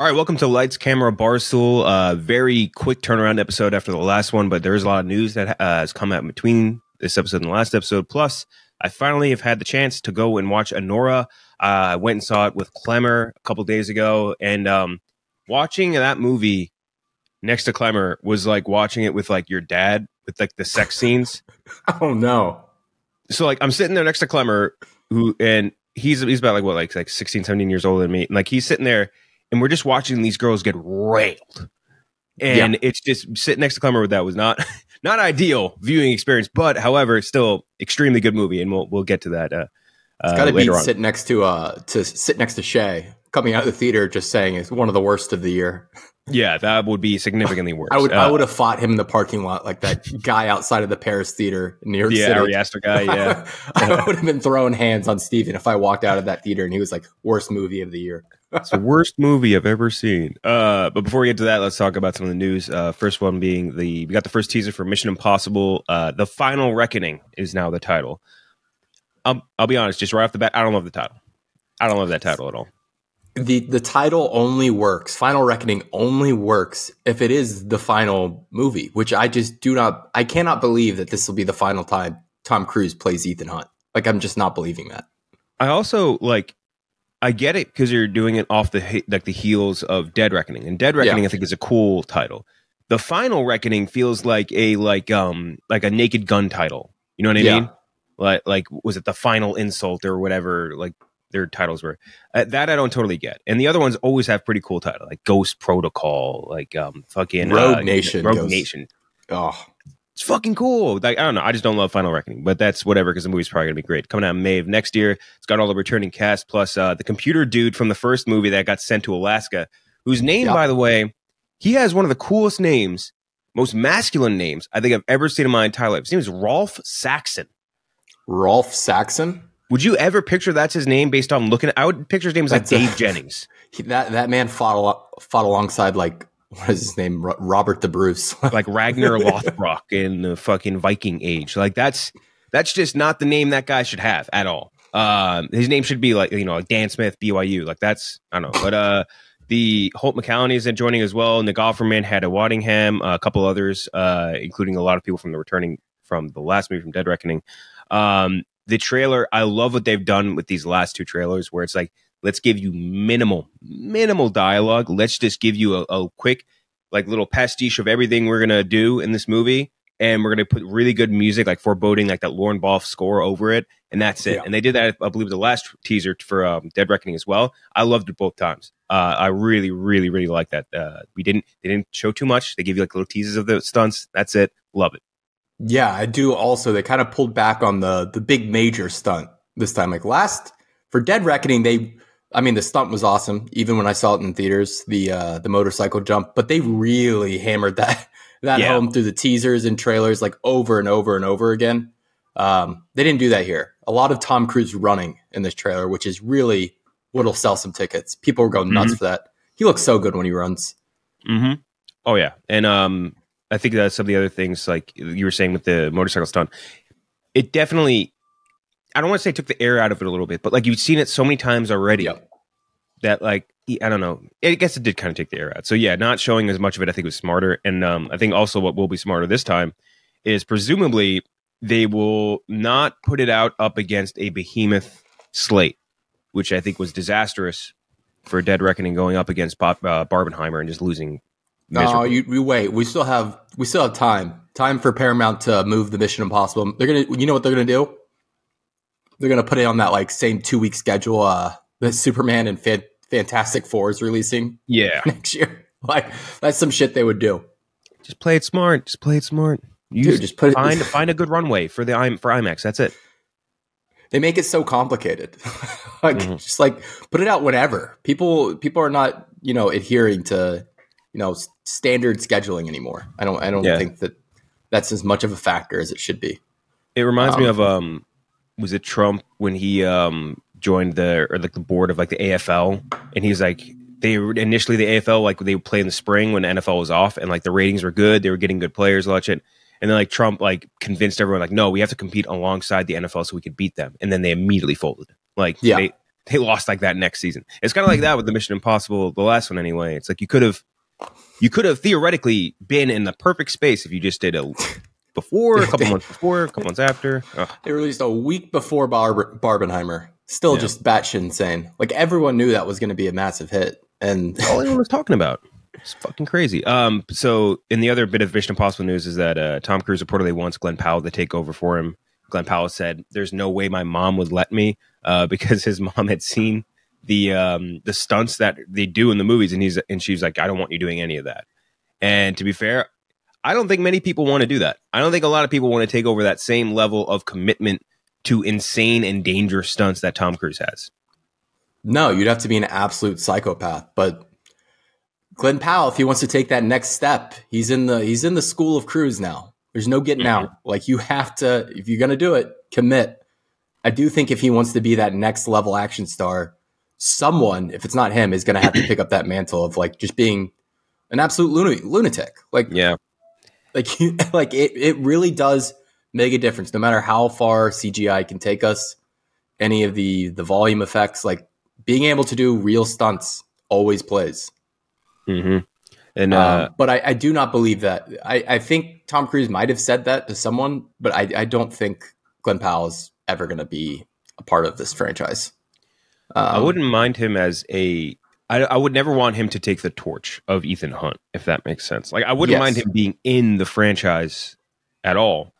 All right, welcome to Lights Camera Barstool. Uh, very quick turnaround episode after the last one, but there is a lot of news that uh, has come out between this episode and the last episode. Plus, I finally have had the chance to go and watch Anora. Uh, I went and saw it with Clemmer a couple days ago, and um, watching that movie next to Clemmer was like watching it with like your dad with like the sex scenes. Oh no! So like I'm sitting there next to Clemmer, who and he's he's about like what like like 16, 17 years older than me, and like he's sitting there and we're just watching these girls get railed. And yeah. it's just sitting next to Clemmer with that was not not ideal viewing experience, but however, it's still extremely good movie, and we'll we'll get to that. Uh, it's got to uh, be sit next to uh to sit next to Shay coming out of the theater, just saying it's one of the worst of the year. Yeah, that would be significantly worse. I would uh, I would have fought him in the parking lot like that guy outside of the Paris Theater in New York yeah, City. Ari guy. Yeah, I would have been throwing hands on Steven if I walked out of that theater and he was like worst movie of the year. It's the worst movie I've ever seen. Uh, but before we get to that, let's talk about some of the news. Uh, first one being the we got the first teaser for Mission Impossible. Uh, the Final Reckoning is now the title. Um, I'll be honest, just right off the bat, I don't love the title. I don't love that title at all. The the title only works. Final Reckoning only works if it is the final movie, which I just do not. I cannot believe that this will be the final time Tom Cruise plays Ethan Hunt. Like I'm just not believing that. I also like I get it because you're doing it off the like the heels of Dead Reckoning, and Dead Reckoning yeah. I think is a cool title. The Final Reckoning feels like a like um like a Naked Gun title. You know what I yeah. mean? Like like was it the Final Insult or whatever? Like their titles were uh, that I don't totally get. And the other ones always have pretty cool titles like Ghost Protocol, like um fucking Rogue uh, Nation, Rogue Ghost. Nation. Oh, it's fucking cool. Like I don't know, I just don't love Final Reckoning, but that's whatever because the movie's probably gonna be great. Coming out in May of next year. It's got all the returning cast plus uh, the computer dude from the first movie that got sent to Alaska, whose name, yep. by the way, he has one of the coolest names, most masculine names I think I've ever seen in my entire life. His name is Rolf Saxon. Rolf Saxon. Would you ever picture that's his name based on looking? I would picture his name as like Dave a, Jennings. He, that that man fought fought alongside like what is his name? Robert the Bruce, like Ragnar Lothbrok in the fucking Viking Age. Like that's that's just not the name that guy should have at all. Um, his name should be like you know like Dan Smith, BYU. Like that's I don't know, but uh, the Holt McCallany is joining as well. And Nick Offerman, Hannah Waddingham, uh, a couple others, uh, including a lot of people from the returning from the last movie from Dead Reckoning. Um, the trailer, I love what they've done with these last two trailers, where it's like Let's give you minimal, minimal dialogue. Let's just give you a, a quick, like little pastiche of everything we're gonna do in this movie, and we're gonna put really good music, like foreboding, like that Lorne Balfe score over it, and that's it. Yeah. And they did that, I believe, the last teaser for um, Dead Reckoning as well. I loved it both times. Uh, I really, really, really like that. Uh, we didn't, they didn't show too much. They give you like little teasers of the stunts. That's it. Love it. Yeah, I do. Also, they kind of pulled back on the the big major stunt this time. Like last for Dead Reckoning, they I mean, the stunt was awesome, even when I saw it in theaters, the uh, the motorcycle jump. But they really hammered that that yeah. home through the teasers and trailers, like over and over and over again. Um, they didn't do that here. A lot of Tom Cruise running in this trailer, which is really what'll sell some tickets. People are going nuts mm-hmm. for that. He looks so good when he runs. Mm-hmm. Oh yeah, and um, I think that's some of the other things, like you were saying with the motorcycle stunt. It definitely I don't want to say took the air out of it a little bit, but like you've seen it so many times already that like I don't know. I guess it did kind of take the air out. So yeah, not showing as much of it, I think was smarter. And um, I think also what will be smarter this time is presumably they will not put it out up against a behemoth slate, which I think was disastrous for Dead Reckoning going up against Bob, uh, Barbenheimer and just losing. No, you, you wait. We still have we still have time. Time for Paramount to move the Mission Impossible. They're gonna. You know what they're gonna do? They're gonna put it on that like same two week schedule. Uh, the Superman and Fan- Fantastic Four is releasing. Yeah, next year. Like that's some shit they would do. Just play it smart. Just play it smart. Use, Dude, just put find it, find a good runway for the for IMAX. That's it. They make it so complicated. like mm-hmm. just like put it out whenever. People people are not you know adhering to you know standard scheduling anymore. I don't I don't yeah. think that that's as much of a factor as it should be. It reminds um, me of um was it Trump when he um joined the or like the board of like the AFL and he's like they initially the AFL like they would play in the spring when the NFL was off and like the ratings were good they were getting good players a lot of shit. And then like Trump like convinced everyone like no we have to compete alongside the NFL so we could beat them. And then they immediately folded. Like yeah. they, they lost like that next season. It's kind of like that with the Mission Impossible, the last one anyway. It's like you could have you could have theoretically been in the perfect space if you just did a before, a couple months before, a couple months after. Ugh. They released a week before Bar- Barbenheimer. Still Yeah. just batshit insane. Like everyone knew that was going to be a massive hit, and all anyone was talking about. It's fucking crazy. Um, so in the other bit of Mission Impossible news is that uh, Tom Cruise reportedly wants Glenn Powell to take over for him. Glenn Powell said, "There's no way my mom would let me," uh, because his mom had seen the um, the stunts that they do in the movies, and he's and she's like, "I don't want you doing any of that." And to be fair, I don't think many people want to do that. I don't think a lot of people want to take over that same level of commitment to insane and dangerous stunts that Tom Cruise has. no, you'd have to be an absolute psychopath. But Glenn Powell, if he wants to take that next step, he's in the he's in the school of cruise now. There's no getting Mhm. out. Like you have to, if you're going to do it, commit. I do think if he wants to be that next level action star, someone, if it's not him, is going to have to pick up that mantle of like just being an absolute luna- lunatic. Like Yeah, like you, like it, it really does make a difference no matter how far cgi can take us. Any of the the volume effects like being able to do real stunts always plays. Hmm and uh, um, but I, I do not believe that. I, I think tom cruise might have said that to someone but i, I don't think glenn powell is ever going to be a part of this franchise. Um, I wouldn't mind him as a. I, I would never want him to take the torch of Ethan Hunt, if that makes sense. Like I wouldn't Yes. mind him being in the franchise at all,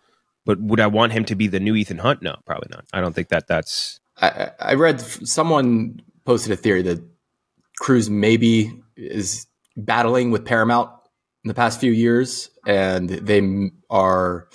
but would I want him to be the new Ethan Hunt? No, probably not. I don't think that that's. I, I I read someone posted a theory that Cruz maybe is battling with Paramount in the past few years, and they are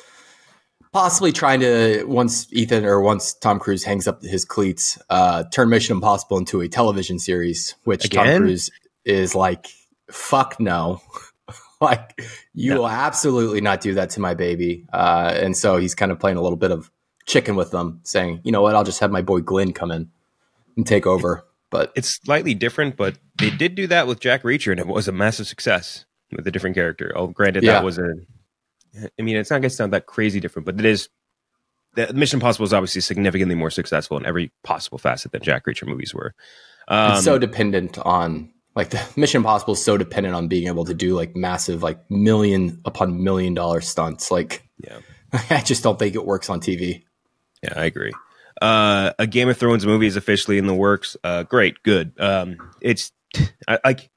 possibly trying to once Ethan or once Tom Cruise hangs up his cleats, uh, turn Mission Impossible into a television series, which Tom Cruise is like, fuck no. like you No. will absolutely not do that to my baby. Uh, and so he's kind of playing a little bit of chicken with them, saying, you know what, I'll just have my boy Glenn come in and take over. But It's slightly different, but they did do that with Jack Reacher, and it was a massive success with a different character. Oh, granted, Yeah. that was a. I mean, it's not. going to sound that crazy different, but it is. The Mission Impossible is obviously significantly more successful in every possible facet than Jack Reacher movies were. Um, it's so dependent on like the Mission Impossible is so dependent on being able to do like massive like million upon million dollar stunts. Like yeah. I just don't think it works on TV. Yeah, I agree. Uh, a Game of Thrones movie is officially in the works. Uh, great, good. Um, it's I, like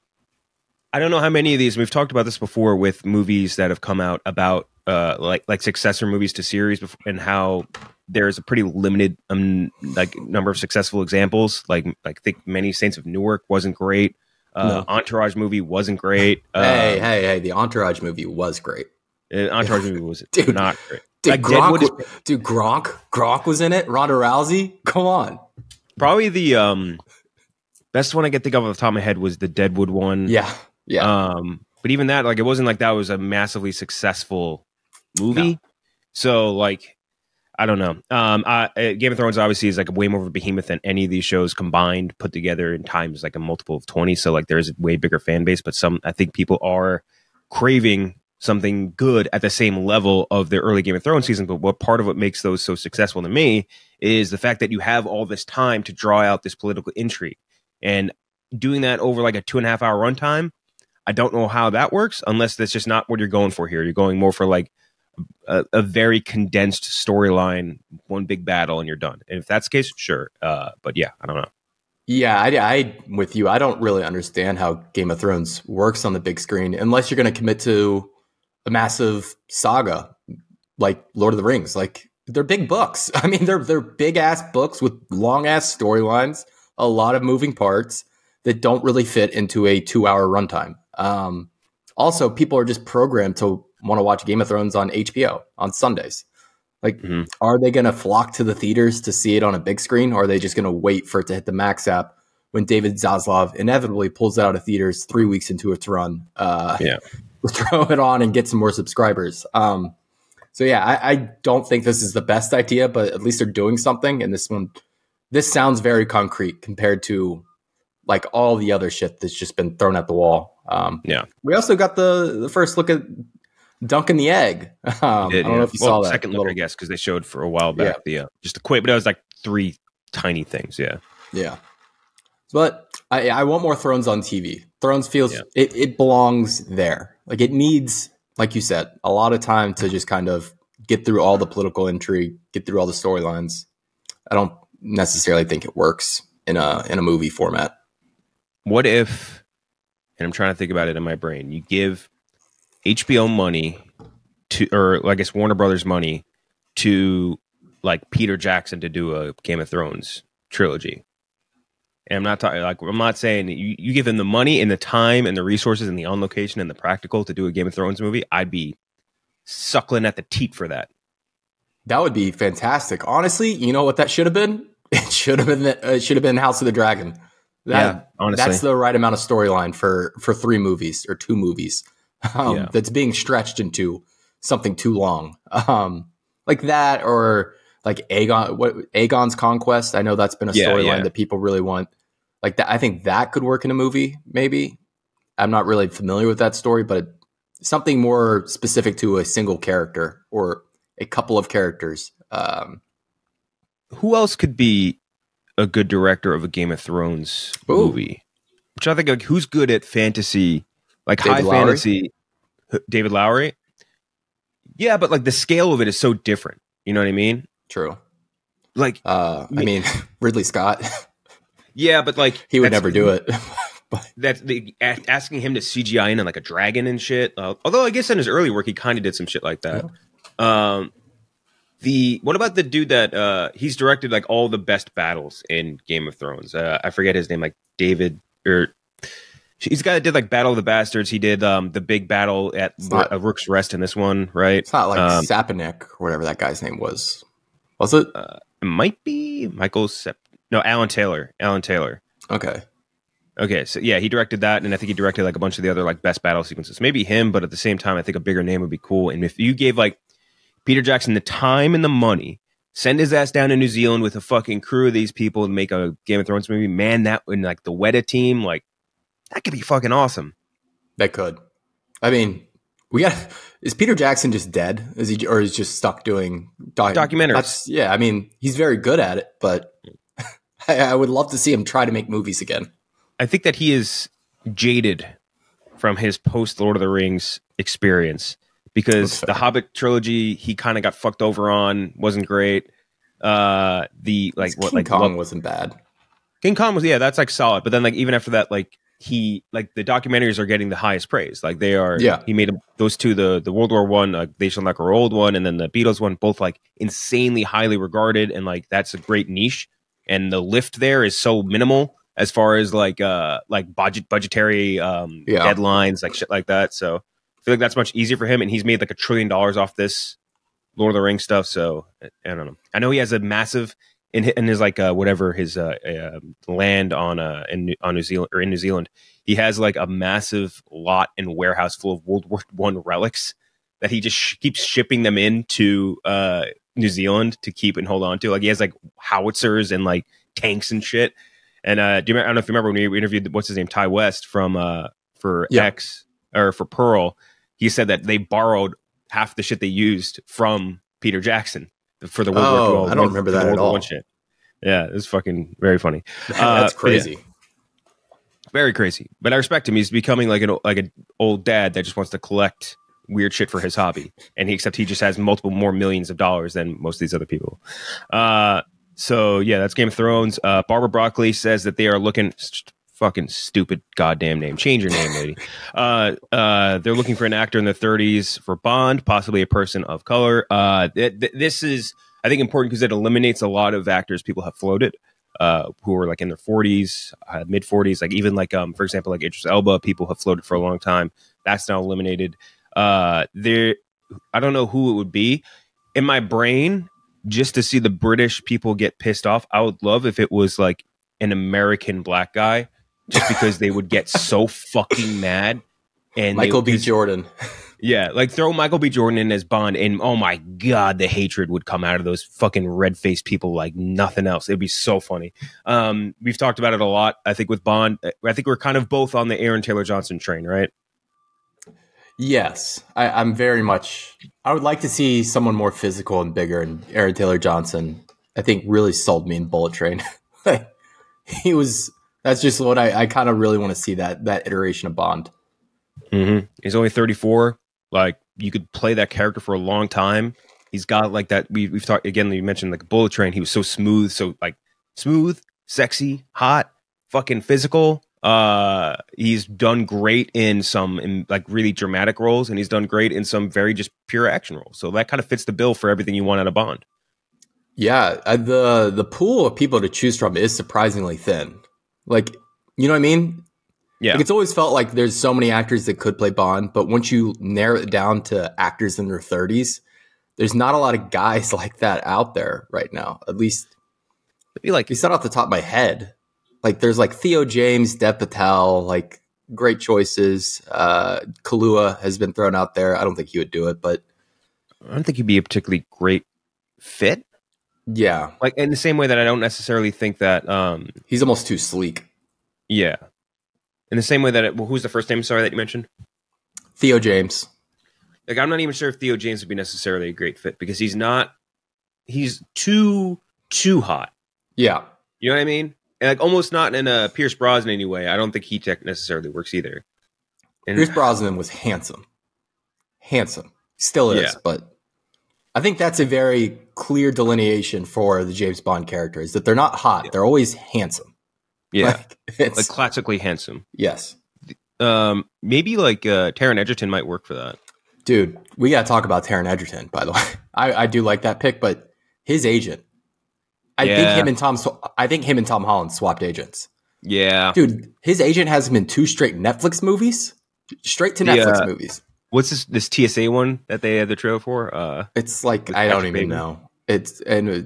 I don't know how many of these we've talked about this before with movies that have come out about uh, like like successor movies to series before, and how there's a pretty limited um like number of successful examples. Like like I think many Saints of Newark wasn't great. Uh, No. Entourage movie wasn't great. Uh, hey, hey, hey! The Entourage movie was great, Entourage movie was Dude. not great. dude. Like, Gronk, Deadwood wa- dude, Gronk, Gronk was in it. Ronda Rousey, come on, Probably the um best one I can think of off the top of my head was the Deadwood one. yeah, yeah. Um, but even that, like, it wasn't like that was a massively successful movie. So, like, I don't know. Um, I, uh, Game of Thrones obviously is like a way more of a behemoth than any of these shows combined, put together in times like a multiple of twenty. So, like, there's a way bigger fan base. But some, I think, people are craving something good at the same level of the early Game of Thrones season. But what part of what makes those so successful to me is the fact that you have all this time to draw out this political intrigue and doing that over like a two and a half hour runtime. I don't know how that works unless that's just not what you're going for here. You're going more for like a, a very condensed storyline, one big battle, and you're done. And if that's the case, sure. Uh, but yeah, I don't know. Yeah, I, I with you. I don't really understand how Game of Thrones works on the big screen unless you're going to commit to a massive saga like Lord of the Rings. Like they're big books. I mean, they're they're big ass books with long ass storylines, a lot of moving parts that don't really fit into a two hour runtime. Um, also, people are just programmed to want to watch Game of Thrones on HBO on Sundays. Like, Mhm. are they going to flock to the theaters to see it on a big screen, or are they just going to wait for it to hit the Max app when David Zaslav inevitably pulls it out of theaters three weeks into its run? Uh, Yeah. throw it on and get some more subscribers. Um, so yeah, I, I don't think this is the best idea, but at least they're doing something. And this one, this sounds very concrete compared to like all the other shit that's just been thrown at the wall. Um, Yeah. we also got the the first look at Dunk and the Egg. Um, Did, I don't yeah. know if you Well, saw that. Second look, little- I guess, because they showed for a while back the uh, just a quick, but it was like three tiny things. Yeah. Yeah. But I, I want more Thrones on TV. Thrones feels Yeah. it, it belongs there. Like it needs, like you said, a lot of time to just kind of get through all the political intrigue, get through all the storylines. I don't necessarily think it works in a in a movie format. What if, and I'm trying to think about it in my brain, you give HBO money to, or I guess Warner Brothers money to like Peter Jackson to do a Game of Thrones trilogy. And I'm not talking like I'm not saying you, you give him the money and the time and the resources and the on location and the practical to do a Game of Thrones movie. I'd be suckling at the teat for that. That would be fantastic. Honestly, you know what that should have been? It should have been it should have been House of the Dragon. That, Yeah, honestly. that's the right amount of storyline for for three movies or two movies. Um, Yeah. That's being stretched into something too long, um, like that, or like Aegon. What Aegon's conquest? I know that's been a storyline yeah. that people really want. Like that, I think that could work in a movie. Maybe I'm not really familiar with that story, but something more specific to a single character or a couple of characters. Um, Who else could be a good director of a Game of Thrones Ooh. movie? Trying to think like who's good at fantasy, like David high Lowery? fantasy. David Lowery. Yeah, but like the scale of it is so different. You know what I mean? true. Like, Uh, I mean, Ridley Scott, yeah, but like he would never do it. That's the a- asking him to CGI in and like a dragon and shit. Uh, although I guess in his early work he kind of did some shit like that. Um, the what about the dude that uh he's directed like all the best battles in Game of Thrones? Uh, I forget his name, like David or he's the guy that did like Battle of the Bastards. He did um the big battle at not- uh, Rook's Rest in this one, right? It's not like Um, Sapochnik or whatever that guy's name was. Was it? It might be Michael Sep- no Alan Taylor. Alan Taylor. Okay. Okay, so yeah, he directed that, and I think he directed like a bunch of the other like best battle sequences. Maybe him, but at the same time, I think a bigger name would be cool. And if you gave like Peter Jackson the time and the money, send his ass down to New Zealand with a fucking crew of these people and make a Game of Thrones movie, man, that and like the Weta team, like that could be fucking awesome. That could. I mean, we got. Is Peter Jackson just dead? Is he, or is he just stuck doing doc- Documentaries. That's, yeah, I mean, he's very good at it, but I, I would love to see him try to make movies again. I think that he is jaded from his post Lord of the Rings experience because the. Hobbit trilogy he kind of got fucked over on, wasn't great. Uh, the like what King like Kong wasn't bad. King Kong was yeah, that's like solid. But then like even after that, like he like the documentaries are getting the highest praise. Like they are. Yeah. He made those two the the World War One, uh, They Shall Not Grow Old one, and then the Beatles one, both like insanely highly regarded, and like that's a great niche. And the lift there is so minimal as far as like uh like budget budgetary um Yeah. deadlines like shit like that. So feel like that's much easier for him, and he's made like a trillion dollars off this Lord of the Rings stuff. So I don't know. I know he has a massive in hi- in his like uh, whatever his uh, uh, land on uh in New- on New Zealand or in New Zealand. He has like a massive lot and warehouse full of World War One relics that he just sh- keeps shipping them into uh New Zealand to keep and hold on to. Like he has like howitzers and like tanks and shit. And uh, do you I don't know if you remember when we interviewed what's his name Ti West from uh for Yeah. X or for Pearl. He said that they borrowed half the shit they used from Peter Jackson for the World Oh, War II. I don't remember that at all. Shit. Yeah, it's fucking very funny, That's Uh, yeah. crazy. very crazy. But I respect him. He's becoming like an like an old dad that just wants to collect weird shit for his hobby, and he except he just has multiple more millions of dollars than most of these other people. Uh, so yeah, that's Game of Thrones. Uh, Barbara Broccoli says that they are looking. Fucking stupid goddamn name. Change your name, lady. uh, uh, they're looking for an actor in the 30s for Bond, possibly a person of color. Uh, th- th- this is, I think, important because it eliminates a lot of actors people have floated. Uh, who are like in their 40s, uh, mid 40s, like even like um, for example, like Idris Elba, people have floated for a long time. That's now eliminated. Uh, there, I don't know who it would be. In my brain, just to see the British people get pissed off, I would love if it was like an American black guy, just because they would get so fucking mad. And Michael B. Jordan. yeah, like throw Michael B. Jordan in as Bond, and oh my god, the hatred would come out of those fucking red faced people like nothing else. It'd be so funny. Um, we've talked about it a lot. I think with Bond, I think we're kind of both on the Aaron Taylor Johnson train, right? Yes, I, I'm very much. I would like to see someone more physical and bigger. And Aaron Taylor Johnson, I think, really sold me in Bullet Train. Like, he was That's just what I, I kind of really want to see that that iteration of Bond. Mm-hmm. He's only 34. Like you could play that character for a long time. He's got like that. We, we've talked again. You mentioned like Bullet Train. He was so smooth, so like smooth, sexy, hot, fucking physical. Uh, he's done great in some in like really dramatic roles, and he's done great in some very just pure action roles. So that kind of fits the bill for everything you want out of Bond. Yeah, uh, the the pool of people to choose from is surprisingly thin. Like, you know what I mean? Yeah, like, it's always felt like there's so many actors that could play Bond, but once you narrow it down to actors in their 30s, there's not a lot of guys like that out there right now. At least, be like, you said off the top of my head, like there's like Theo James, Dev Patel, like great choices. Uh, Kaluuya has been thrown out there. I don't think he would do it, but I don't think he'd be a particularly great fit. Yeah, like in the same way that I don't necessarily think that um he's almost too sleek. Yeah, in the same way that it, well, who's the first name? Sorry, that you mentioned. Theo James. Like I'm not even sure if Theo James would be necessarily a great fit because he's not. He's too too hot. Yeah, you know what I mean. And like almost not in a Pierce Brosnan anyway. I don't think he tech necessarily works either. And Pierce Brosnan was handsome, handsome, still is, yeah. but I think that's a very clear delineation for the James Bond characters that they're not hot; yeah. they're always handsome. Yeah, like, like, classically handsome. Yes. Um, maybe like uh, Taron Egerton might work for that. Dude, we got to talk about Taron Egerton. By the way, I, I do like that pick, but his agent, I yeah. think him and Tom, I think him and Tom Holland swapped agents. Yeah, dude, his agent has him in two straight Netflix movies, straight to Netflix movies. What's this this TSA one that they had the trailer for? Uh, it's like I don't even Baby. know. It's and uh,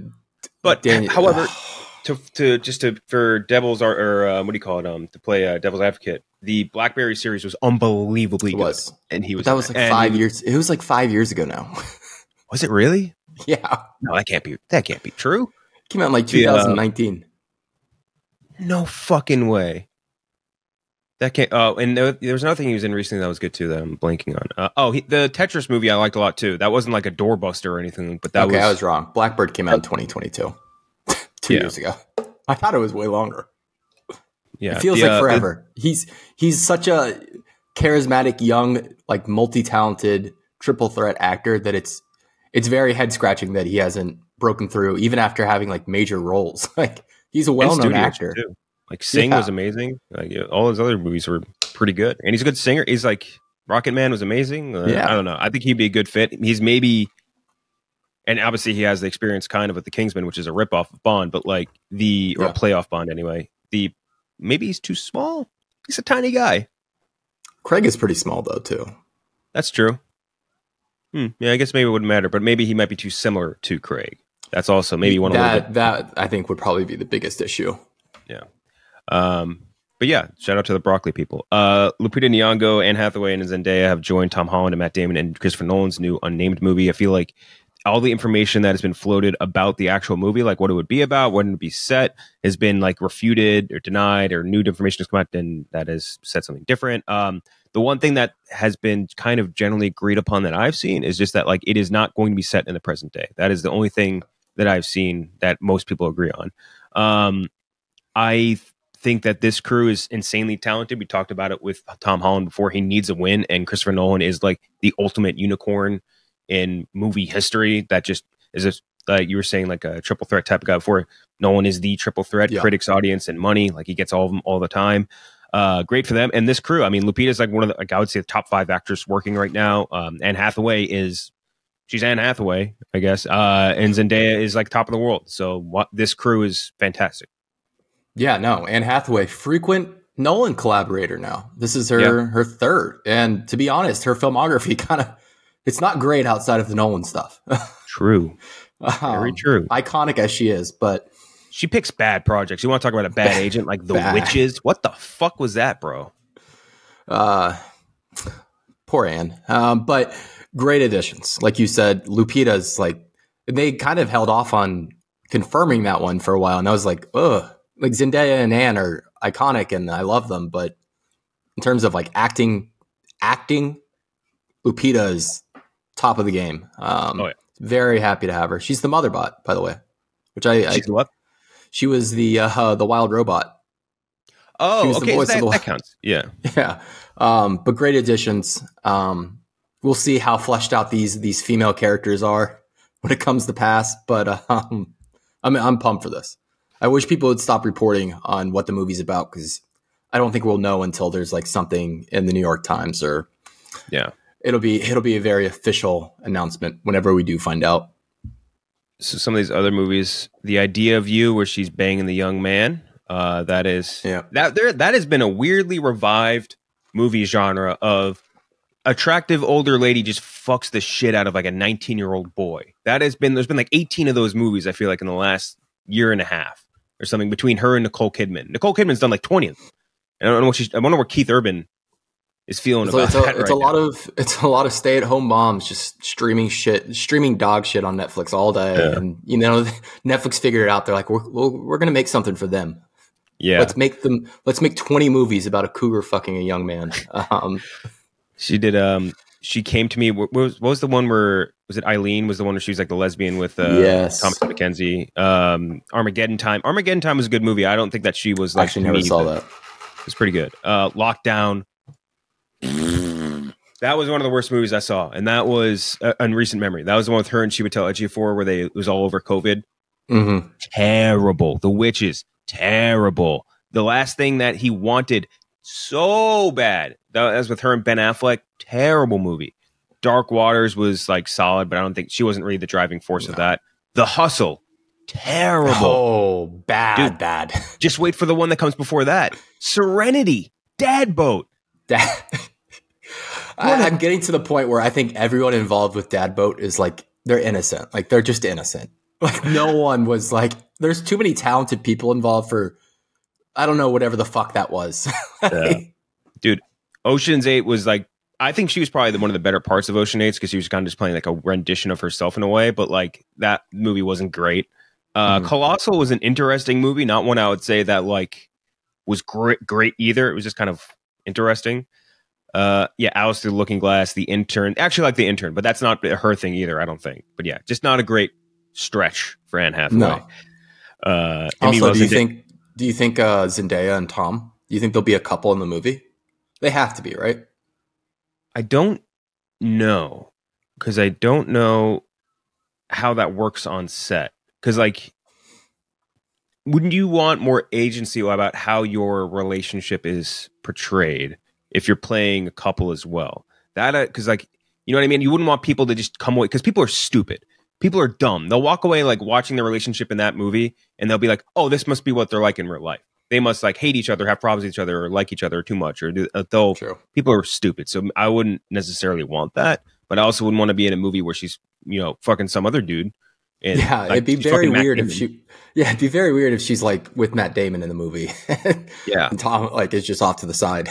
but Daniel, however, to to just to for Devil's or, or uh, what do you call it? Um, to play uh, Devil's Advocate, the Blackberry series was unbelievably was. good, and he was that was like five years. It was like five years ago now. was it really? Yeah. No, that can't be. That can't be true. It came out in like 2019. no fucking way. That can't. Oh, and there, there, was another thing he was in recently that was good too. That I'm blanking on. Uh, oh, he, the Tetris movie I liked a lot too. That wasn't like a doorbuster or anything, but that was okay, was. I was wrong. Blackbird came out in 2022, two yeah. years ago. I thought it was way longer. Yeah, it feels the, like forever. Uh, he's he's such a charismatic, young, like multi-talented triple threat actor that it's it's very head scratching that he hasn't broken through, even after having like major roles. like he's a well known actor. Too. Like Sing yeah. was amazing. Like all his other movies were pretty good, and he's a good singer. He's like Rocket Man was amazing. Uh, yeah, I don't know. I think he'd be a good fit. He's maybe, and obviously he has the experience kind of with the Kingsman, which is a ripoff of Bond, but like the or yeah. playoff Bond anyway. The maybe he's too small. He's a tiny guy. Craig is pretty small though too. That's true. Hmm. Yeah, I guess maybe it wouldn't matter, but maybe he might be too similar to Craig. That's also maybe one that, of the that I think would probably be the biggest issue. Yeah. Um, but yeah, shout out to the broccoli people. Uh, Lupita Nyong'o, Anne Hathaway, and Zendaya have joined Tom Holland and Matt Damon and Christopher Nolan's new unnamed movie. I feel like all the information that has been floated about the actual movie, like what it would be about, when it would be set, has been like refuted or denied, or new information has come out and that has said something different. Um, the one thing that has been kind of generally agreed upon that I've seen is just that like it is not going to be set in the present day. That is the only thing that I've seen that most people agree on. Um, I think that this crew is insanely talented. We talked about it with Tom Holland before. He needs a win, and Christopher Nolan is like the ultimate unicorn in movie history. That just is a like you were saying, like a triple threat type of guy before. Nolan is the triple threat, yeah. critics, audience, and money. Like he gets all of them all the time. Uh, great for them. And this crew, I mean, Lupita is like one of the, like I would say, the top five actors working right now. Um, Anne Hathaway is she's Anne Hathaway, I guess. Uh, and Zendaya is like top of the world. So what this crew is fantastic. Yeah, no, Anne Hathaway, frequent Nolan collaborator now. This is her yeah. her third, and to be honest, her filmography kind of it's not great outside of the Nolan stuff. true, very um, true. Iconic as she is, but she picks bad projects. You want to talk about a bad agent like The bad. Witches? What the fuck was that, bro? Uh, poor Anne. Um, but great additions, like you said. Lupita's like they kind of held off on confirming that one for a while, and I was like, ugh like Zendaya and Anne are iconic and I love them, but in terms of like acting, acting, Lupita is top of the game. Um, oh, yeah. Very happy to have her. She's the mother bot, by the way, which I, I what? She was the uh, the wild robot. Oh, okay, so that, that, counts. Yeah, yeah. Um, but great additions. Um, we'll see how fleshed out these these female characters are when it comes to pass. But um, I'm I'm pumped for this. I wish people would stop reporting on what the movie's about because I don't think we'll know until there's like something in the New York Times or yeah, it'll be it'll be a very official announcement whenever we do find out. So some of these other movies, the idea of you where she's banging the young man, uh, that is yeah that there that has been a weirdly revived movie genre of attractive older lady just fucks the shit out of like a 19 year old boy. That has been there's been like 18 of those movies I feel like in the last year and a half or something between her and Nicole Kidman. Nicole Kidman's done like 20 of them. I don't know what she's, I wonder where Keith Urban is feeling it's about it's a, It's right a lot now. of it's a lot of stay at home moms just streaming shit, streaming dog shit on Netflix all day, Yeah. and you know Netflix figured it out. They're like, we're we're, we're gonna make something for them. yeah. Let's make them. Let's make twenty movies about a cougar fucking a young man. Um, She did. Um, she came to me. What was, what was the one where was it Eileen? Was the one where she was like the lesbian with uh, Yes. Thomasin McKenzie? Um, Armageddon Time. Armageddon Time was a good movie. I don't think that she was I like actually never me, saw that. It was pretty good. Uh, Lockdown. That was one of the worst movies I saw, and that was uh, in recent memory. That was the one with her and Chiwetel Ejiofor where they it was all over COVID. hmm Terrible. The Witches. Terrible. The last thing that he wanted so bad. That was with her and Ben Affleck. Terrible movie. Dark Waters was like solid, but I don't think she wasn't really the driving force of that. The Hustle. Terrible. Oh, bad, Dude. bad. Just wait for the one that comes before that. Serenity. Dad Boat. Dad. I, I'm getting to the point where I think everyone involved with Dad Boat is like they're innocent. Like they're just innocent. Like no one was like. There's too many talented people involved for. I don't know whatever the fuck that was. Yeah. Ocean's Eight was like I think she was probably the, one of the better parts of Ocean Eight because she was kind of just playing like a rendition of herself in a way, but like that movie wasn't great. Uh, Mhm. Colossal was an interesting movie, not one I would say that like was great, great either. It was just kind of interesting. Uh, yeah, Alice Through the Looking Glass, The Intern, actually like The Intern, but that's not her thing either. I don't think. But yeah, just not a great stretch for Anne Hathaway. No. Uh, also, do you think? Do you think uh, Zendaya and Tom? Do you think they'll be a couple in the movie? They have to be, right? I don't know because I don't know how that works on set. Because like, wouldn't you want more agency about how your relationship is portrayed if you're playing a couple as well? That uh, because like you know what I mean. You wouldn't want people to just come away because people are stupid. People are dumb. They'll walk away like watching the relationship in that movie, and they'll be like, "Oh, this must be what they're like in real life." They must like hate each other, have problems with each other, or like each other too much, or do, uh, they'll True. people are stupid. So I wouldn't necessarily want that, but I also wouldn't want to be in a movie where she's, you know, fucking some other dude. And, Yeah, like, it'd be very weird if she. Yeah, it'd be very weird if she's like with Matt Damon in the movie, Yeah, and Tom like is just off to the side.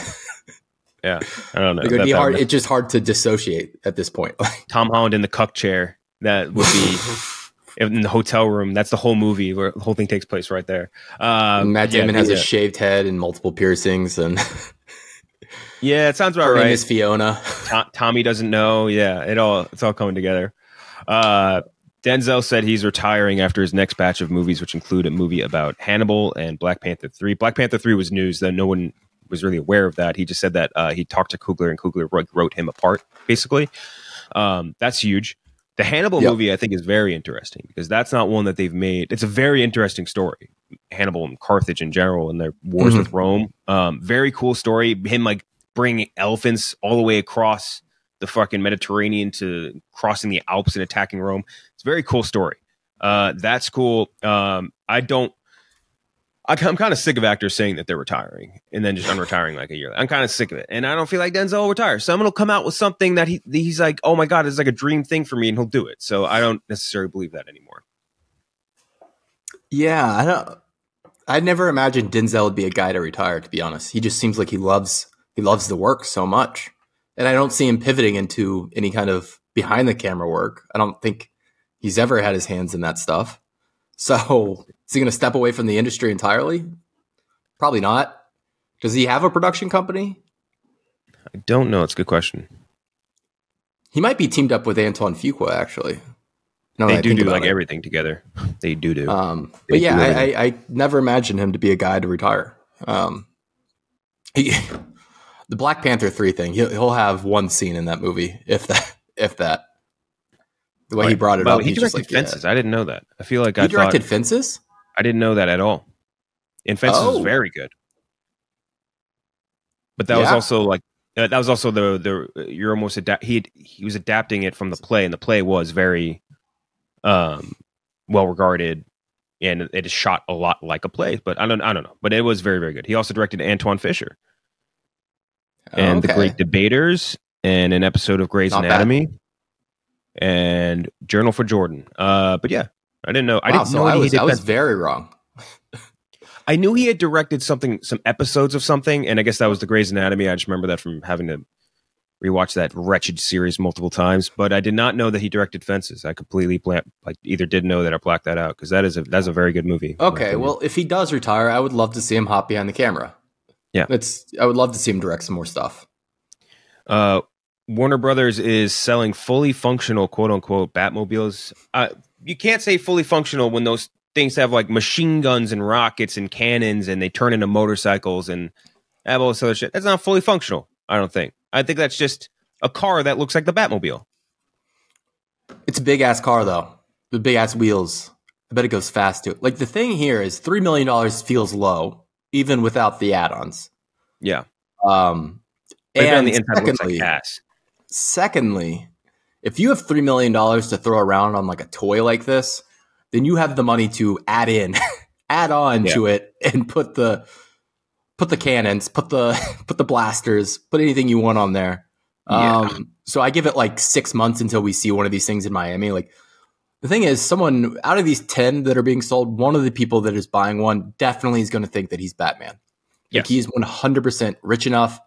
yeah. I don't know. Like, it'd be hard. It's just hard to dissociate at this point. Tom Holland in the cuck chair. That would be in the hotel room. That's the whole movie where the whole thing takes place right there. Um, Matt yeah, Damon has yeah. a shaved head and multiple piercings, and yeah, it sounds about her name right. is Fiona. To- Tommy doesn't know. Yeah, it all it's all coming together. Uh, Denzel said he's retiring after his next batch of movies, which include a movie about Hannibal and Black Panther three. Black Panther three was news that no one was really aware of that. He just said that uh, he talked to Coogler and Coogler wrote, wrote him apart, basically. Um, that's huge. The Hannibal Yep. movie, I think, is very interesting because that's not one that they've made. It's a very interesting story. Hannibal and Carthage in general and their wars Mhm. with Rome. Um, very cool story. Him like bringing elephants all the way across the fucking Mediterranean to crossing the Alps and attacking Rome. It's a very cool story. Uh, that's cool. Um, I don't. I, I'm kind of sick of actors saying that they're retiring and then just unretiring like a year. I'm kind of sick of it, and I don't feel like Denzel will retire. Someone will come out with something that he he's like, oh my god, it's like a dream thing for me, and he'll do it. So I don't necessarily believe that anymore. Yeah, I don't. I'd never imagined Denzel would be a guy to retire. To be honest, he just seems like he loves he loves the work so much, and I don't see him pivoting into any kind of behind the camera work. I don't think he's ever had his hands in that stuff. So is he going to step away from the industry entirely? Probably not. Does he have a production company? I don't know. It's a good question. He might be teamed up with Antoine Fuqua, actually. Now they do do like it. everything together. They do do. Um, but yeah, I. I, I never imagined him to be a guy to retire. Um, He, the Black Panther three thing. He'll, he'll have one scene in that movie, if that, if that. The way he brought it Well, up, he directed like, yeah. Fences. I didn't know that. I feel like He I directed thought Fences. I didn't know that at all. And Fences Oh. was very good. But that was also like uh, that was also the the you're almost adapt he he was adapting it from the play and the play was very um well regarded and it is shot a lot like a play but I don't I don't know but it was very very good. He also directed Antwone Fisher and The Great Debaters and an episode of Grey's Not bad. And Journal for Jordan. Uh but yeah, I didn't know I Wow, didn't so know I was did I was very wrong. I knew he had directed something, some episodes of something, and I guess that was the Grey's Anatomy. I just remember that from having to rewatch that wretched series multiple times. But I did not know that he directed Fences. I completely blank, like either didn't know that or blacked that out because that is a that's a very good movie. Okay, well, if he does retire, I would love to see him hop behind the camera. Yeah. it's. I would love to see him direct some more stuff. uh, Warner Brothers is selling fully functional quote unquote Batmobiles. Uh, you can't say fully functional when those things have like machine guns and rockets and cannons and they turn into motorcycles and have all this other shit. That's not fully functional. I don't think. I think that's just a car that looks like the Batmobile. It's a big ass car though. The big ass wheels. I bet it goes fast too. Like the thing here is three million dollars feels low, even without the add-ons. Yeah, Um, and the inside it looks like secondly, gas. Secondly, if you have three million dollars to throw around on like a toy like this, then you have the money to add in, add on Yeah. to it, and put the put the cannons, put the put the blasters, put anything you want on there. Yeah. Um, so I give it like six months until we see one of these things in Miami. Like the thing is, someone out of these ten that are being sold, one of the people that is buying one definitely is going to think that he's Batman. Like Yes. he's one hundred percent rich enough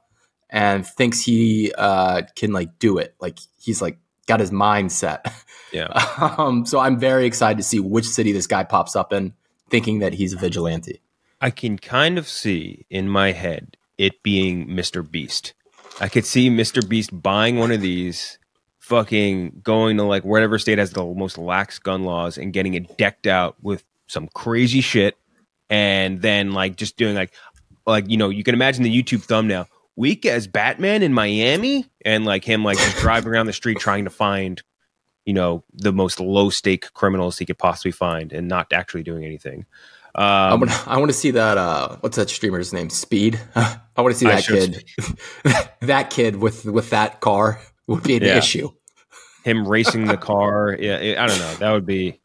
and thinks he uh, can like do it. Like he's like got his mind set. Yeah. um, so I'm very excited to see which city this guy pops up in, thinking that he's a vigilante. I can kind of see in my head it being Mr. Beast. I could see Mr. Beast buying one of these, fucking going to like whatever state has the most lax gun laws and getting it decked out with some crazy shit, and then like just doing like, like you know, you can imagine the YouTube thumbnail. Week as Batman in Miami, and like him like just driving around the street trying to find, you know, the most low stake criminals he could possibly find, and not actually doing anything. I Um, want I want to see that. Uh, what's that streamer's name? Speed. I want to see that kid. that kid with with that car would be an Yeah. issue. him racing the car. Yeah, it- I don't know. That would be.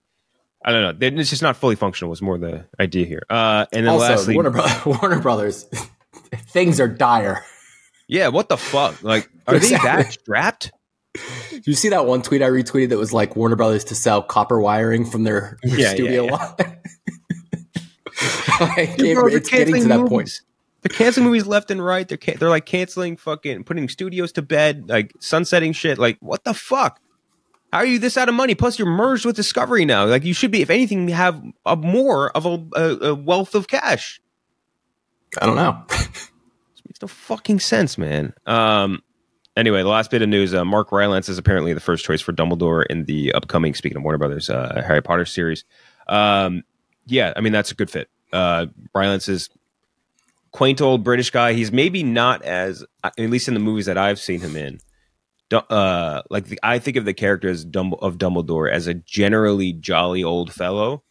I don't know. It's just not fully functional. Was more the idea here. Uh, and then Also, lastly, Warner, Bro- Warner Brothers, things are dire. Yeah, what the fuck? Like, are they Exactly. that strapped? Did you see that one tweet I retweeted that was like Warner Brothers to sell copper wiring from their, their Yeah, yeah, studio yeah. Bro, it's getting to that movies. point. They're canceling movies left and right. They're can- they're like canceling fucking putting studios to bed, like sunsetting shit. Like, what the fuck? How are you this out of money? Plus, you're merged with Discovery now. Like, you should be, if anything, have a more of a, a, a wealth of cash. I don't know. makes no fucking sense, man. Um. Anyway, the last bit of news: uh, Mark Rylance is apparently the first choice for Dumbledore in the upcoming, speaking of Warner Brothers, uh, Harry Potter series. Um. Yeah, I mean that's a good fit. Uh, Rylance is quaint old British guy. He's maybe not as, at least in the movies that I've seen him in. Uh, like the, I think of the character as Dumb- of Dumbledore as a generally jolly old fellow,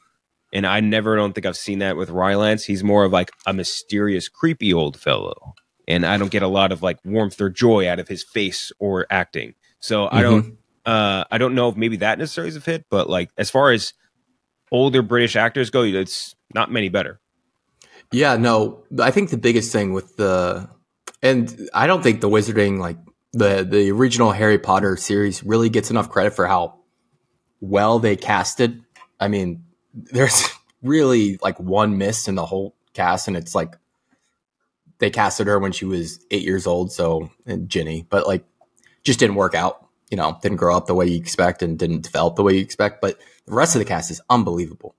and I never don't think I've seen that with Rylance. He's more of like a mysterious, creepy old fellow, and I don't get a lot of like warmth or joy out of his face or acting. So I don't, uh, I don't know if maybe that necessarily is a fit, but like as far as older British actors go, it's not many better. Yeah, no. I think the biggest thing with the and I don't think the Wizarding like the the original Harry Potter series really gets enough credit for how well they casted. I mean, there's really like one miss in the whole cast, and it's like they casted her when she was eight years old, so and Ginny, but like just didn't work out. You know, didn't grow up the way you expect and didn't develop the way you expect. But the rest of the cast is unbelievable.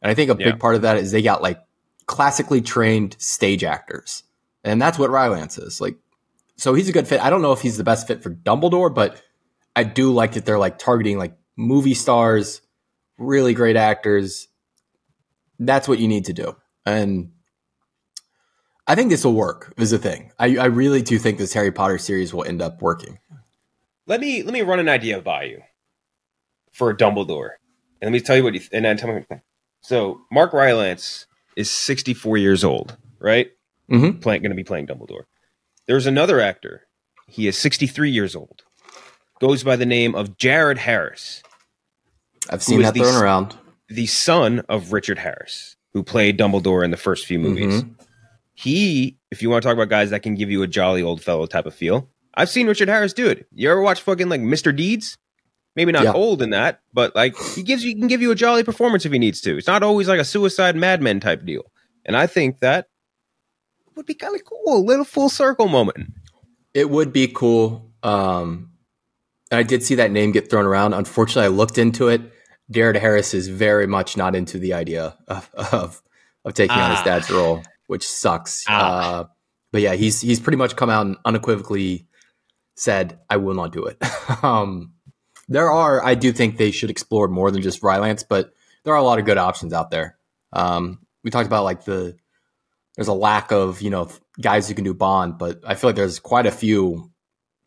And I think a Yeah. big part of that is they got like classically trained stage actors. And that's what Rylance is. Like so he's a good fit. I don't know if he's the best fit for Dumbledore, but I do like that they're like targeting like movie stars, really great actors. That's what you need to do. And I think this will work. Is the thing. I, I really do think this Harry Potter series will end up working. Let me let me run an idea by you for a Dumbledore, and let me tell you what you th- and then tell me. What you think. So Mark Rylance is 64 years old, right? Mm-hmm. Playing going to be playing Dumbledore. There's another actor. He is 63 years old. Goes by the name of Jared Harris, I've seen that thrown around. the son of Richard Harris, who played Dumbledore in the first few movies. Mhm. He, if you want to talk about guys that can give you a jolly old fellow type of feel, I've seen Richard Harris do it. You ever watch fucking like Mr. Deeds? Maybe not Yeah. old in that, but like he gives you he can give you a jolly performance if he needs to. It's not always like a suicide madman type deal. And I think that would be kind of cool. A little full circle moment. It would be cool. Um, and I did see that name get thrown around. Unfortunately, I looked into it. Jared Harris is very much not into the idea of of, of taking on his Ah. dad's role, which sucks. Ah. Uh, but yeah, he's he's pretty much come out and unequivocally said, "I will not do it." um, there are, I do think they should explore more than just Rylance, but there are a lot of good options out there. Um, we talked about like the there's a lack of you know guys who can do Bond, but I feel like there's quite a few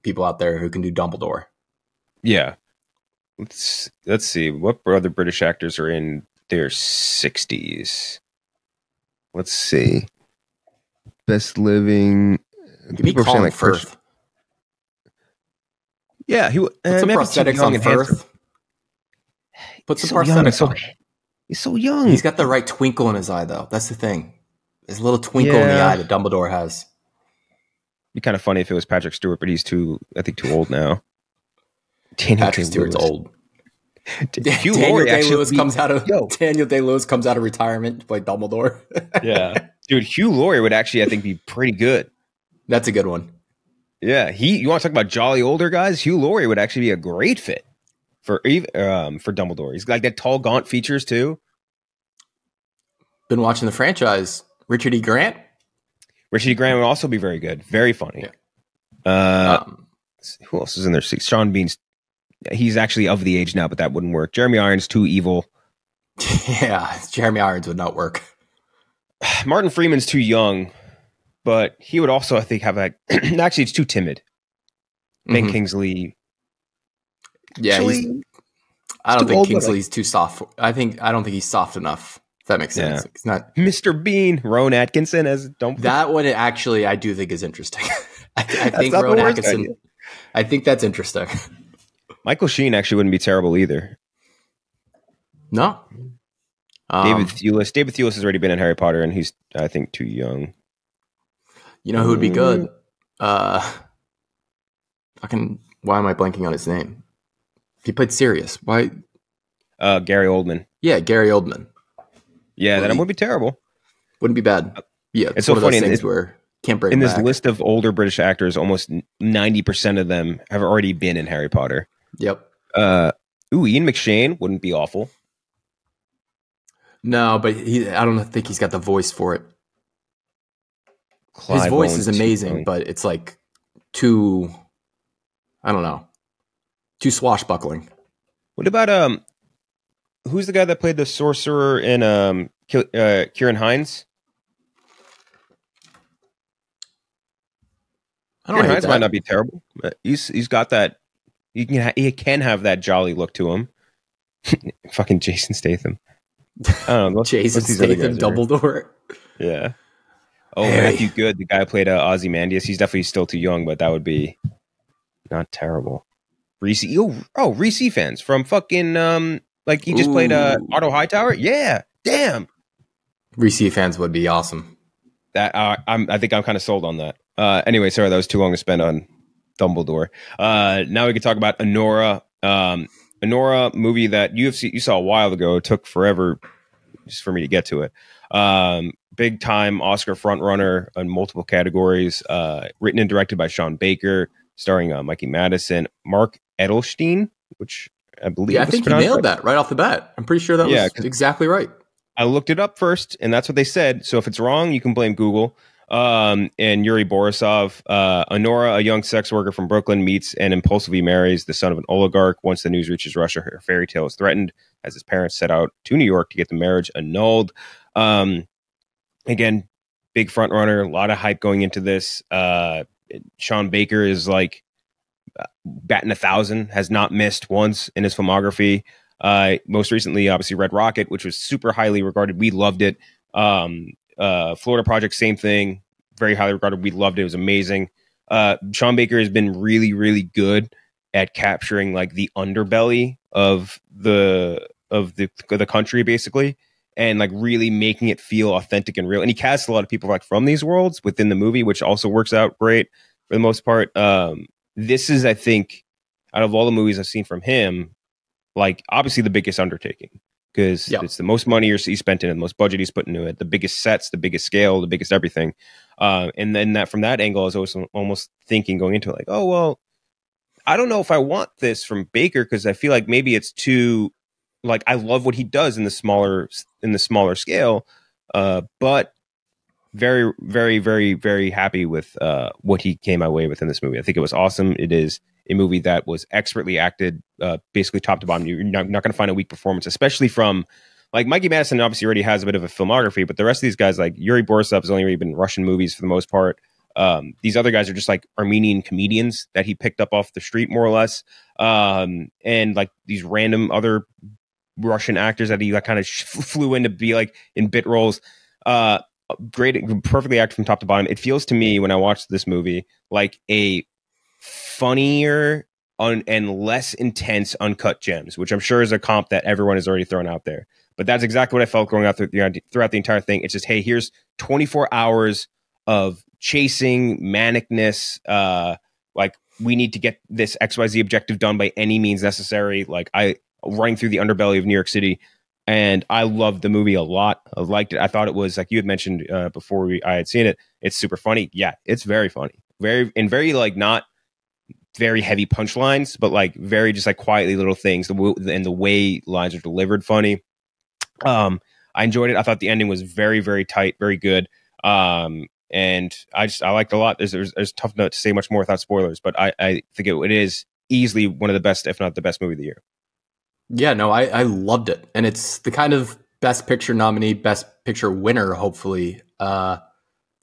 people out there who can do Dumbledore. Yeah. Let's let's see what other British actors are in their sixties. Let's see. Best living. Give me People are saying, Colin like, first- Firth. Yeah, he. Uh, Put some maybe prosthetics on and handsome. Firth. Put He's some so young. Prosthetics so, on. he's so young. He's got the right twinkle in his eye, though. That's the thing. There's a little twinkle in the eye that Dumbledore has. be kind of funny if it was Patrick Stewart, but he's too. I think too old now. Daniel Patrick Stewart's Day-Lewis. old. Daniel Day Lewis comes out of Yo. Daniel Day Lewis comes out of retirement to play Dumbledore. Yeah, dude, Hugh Laurie would actually, I think, be pretty good. That's a good one. Yeah, he. You want to talk about jolly older guys? Hugh Laurie would actually be a great fit for um for Dumbledore. He's like that tall, gaunt features too. Been watching the franchise. Richard E. Grant. Richard E. Grant would also be very good, very funny. Yeah. Uh, Um, who else is in there? Sean Bean's. He's actually of the age now, but that wouldn't work. Jeremy Irons too evil. yeah, Jeremy Irons would not work. Martin Freeman's too young, but he would also, I think, have that. actually, it's too timid. Ben Mhm. Kingsley. Yeah, he's, Actually, I don't think old, but Kingsley's too soft. For, I think I don't think he's soft enough. If that makes sense. Yeah. He's not. Mr. Bean, Rowan Atkinson as don't. That one actually, I do think is interesting. I, I think not the Rowan worst Atkinson. idea. I think that's interesting. Michael Sheen actually wouldn't be terrible either. No, um, David Thewlis. David Thewlis has already been in Harry Potter, and he's, I think, too young. You know who would be Mm. good? Uh, fucking. Why am I blanking on his name? He played Sirius. Why? Uh, Gary Oldman. Yeah, Gary Oldman Yeah, that would be terrible. wouldn't be bad. Yeah, it's, It's so one of funny, those things it- where can't break In this back. list of older British actors, almost ninety percent of them have already been in Harry Potter. Yep. Uh, ooh, Ian McShane wouldn't be awful. No, but he. I don't think he's got the voice for it. Clive His voice is amazing, but it's like too. I don't know. Too swashbuckling. What about um? Who's the guy that played the sorcerer in um? Uh, Ciarán Hinds. I don't Ciarán Hinds that. might not be terrible. But he's he's got that. He can he can have that jolly look to him. Fucking Jason Statham. I don't know. what's- Jason what's Statham. Dumbledore. Yeah. Oh, Hey. Matthew Goode, the guy who played uh, Ozymandias. He's definitely still too young, but that would be not terrible. Rhys, oh, oh Rhys Ifans from fucking um, like he just played uh Ooh. Otto Hightower. Yeah, damn. Rhys Ifans would be awesome. That uh, I'm, I think I'm kind of sold on that. Uh, anyway, sorry, that was too long to spend on Dumbledore. Uh, now we can talk about Anora. Um, Anora movie that you have seen, you saw a while ago. It took forever just for me to get to it. Um, big time Oscar frontrunner in multiple categories. Uh, written and directed by Sean Baker, starring uh, Mikey Madison, Mark Eydelshteyn, which I believe. Yeah, I think you nailed right. that right off the bat. I'm pretty sure that Yeah, was exactly right. I looked it up first, and that's what they said. So if it's wrong, you can blame Google. Um, and Yuri Borisov, uh, Anora, a young sex worker from Brooklyn, meets and impulsively marries the son of an oligarch. Once the news reaches Russia, her fairy tale is threatened as his parents set out to New York to get the marriage annulled. Um, again, big front runner. A lot of hype going into this. Uh, Sean Baker is like batting a thousand, has not missed once in his filmography. Uh, most recently, obviously, Red Rocket, which was super highly regarded. We loved it. Um, uh, Florida Project, same thing, very highly regarded. We loved it. It was amazing. Uh, Sean Baker has been really, really good at capturing like the underbelly of the of the the country, basically, and like really making it feel authentic and real. And he casts a lot of people like from these worlds within the movie, which also works out great for the most part. Um, this is, I think, out of all the movies I've seen from him, like obviously the biggest undertaking because yep. it's the most money he spent in it, the most budget he's put into it, the biggest sets, the biggest scale, the biggest everything. Uh, and then that from that angle, I was always almost thinking going into it like, oh well, I don't know if I want this from Baker because I feel like maybe it's too like I love what he does in the smaller in the smaller scale, uh, but very very very very happy with uh, what he came away with in this movie. I think it was awesome. It is a movie that was expertly acted, uh, basically top to bottom. You're not, not going to find a weak performance, especially from like Mikey Madison. Obviously, already has a bit of a filmography, but the rest of these guys, like Yuri Borisov, has only really been Russian movies for the most part. Um, these other guys are just like Armenian comedians that he picked up off the street, more or less, um, and like these random other Russian actors that he like kind of flew in to be like in bit roles. Uh, great, perfectly acted from top to bottom. It feels to me when I watched this movie like a funnier un- and less intense uncut gems, which I'm sure is a comp that everyone has already thrown out there. But that's exactly what I felt going out through, throughout the entire thing. It's just, hey, here's 24 hours of chasing manicness. Uh, like we need to get this XYZ objective done by any means necessary. Like I running through the underbelly of New York City. And I loved the movie a lot. I liked it. I thought it was like you had mentioned uh, before we, I had seen it. It's super funny. Yeah, it's very funny. Very and very like not very heavy punchlines, but like very just like quietly little things. The and the way lines are delivered, funny. Um, I enjoyed it. I thought the ending was very very tight, very good. Um, and I just I liked a lot. There's, there's, there's tough note to say much more without spoilers, but I I think it, it is easily one of the best, if not the best movie of the year. Yeah, no, I I loved it, and it's the kind of best picture nominee, best picture winner, hopefully. Uh,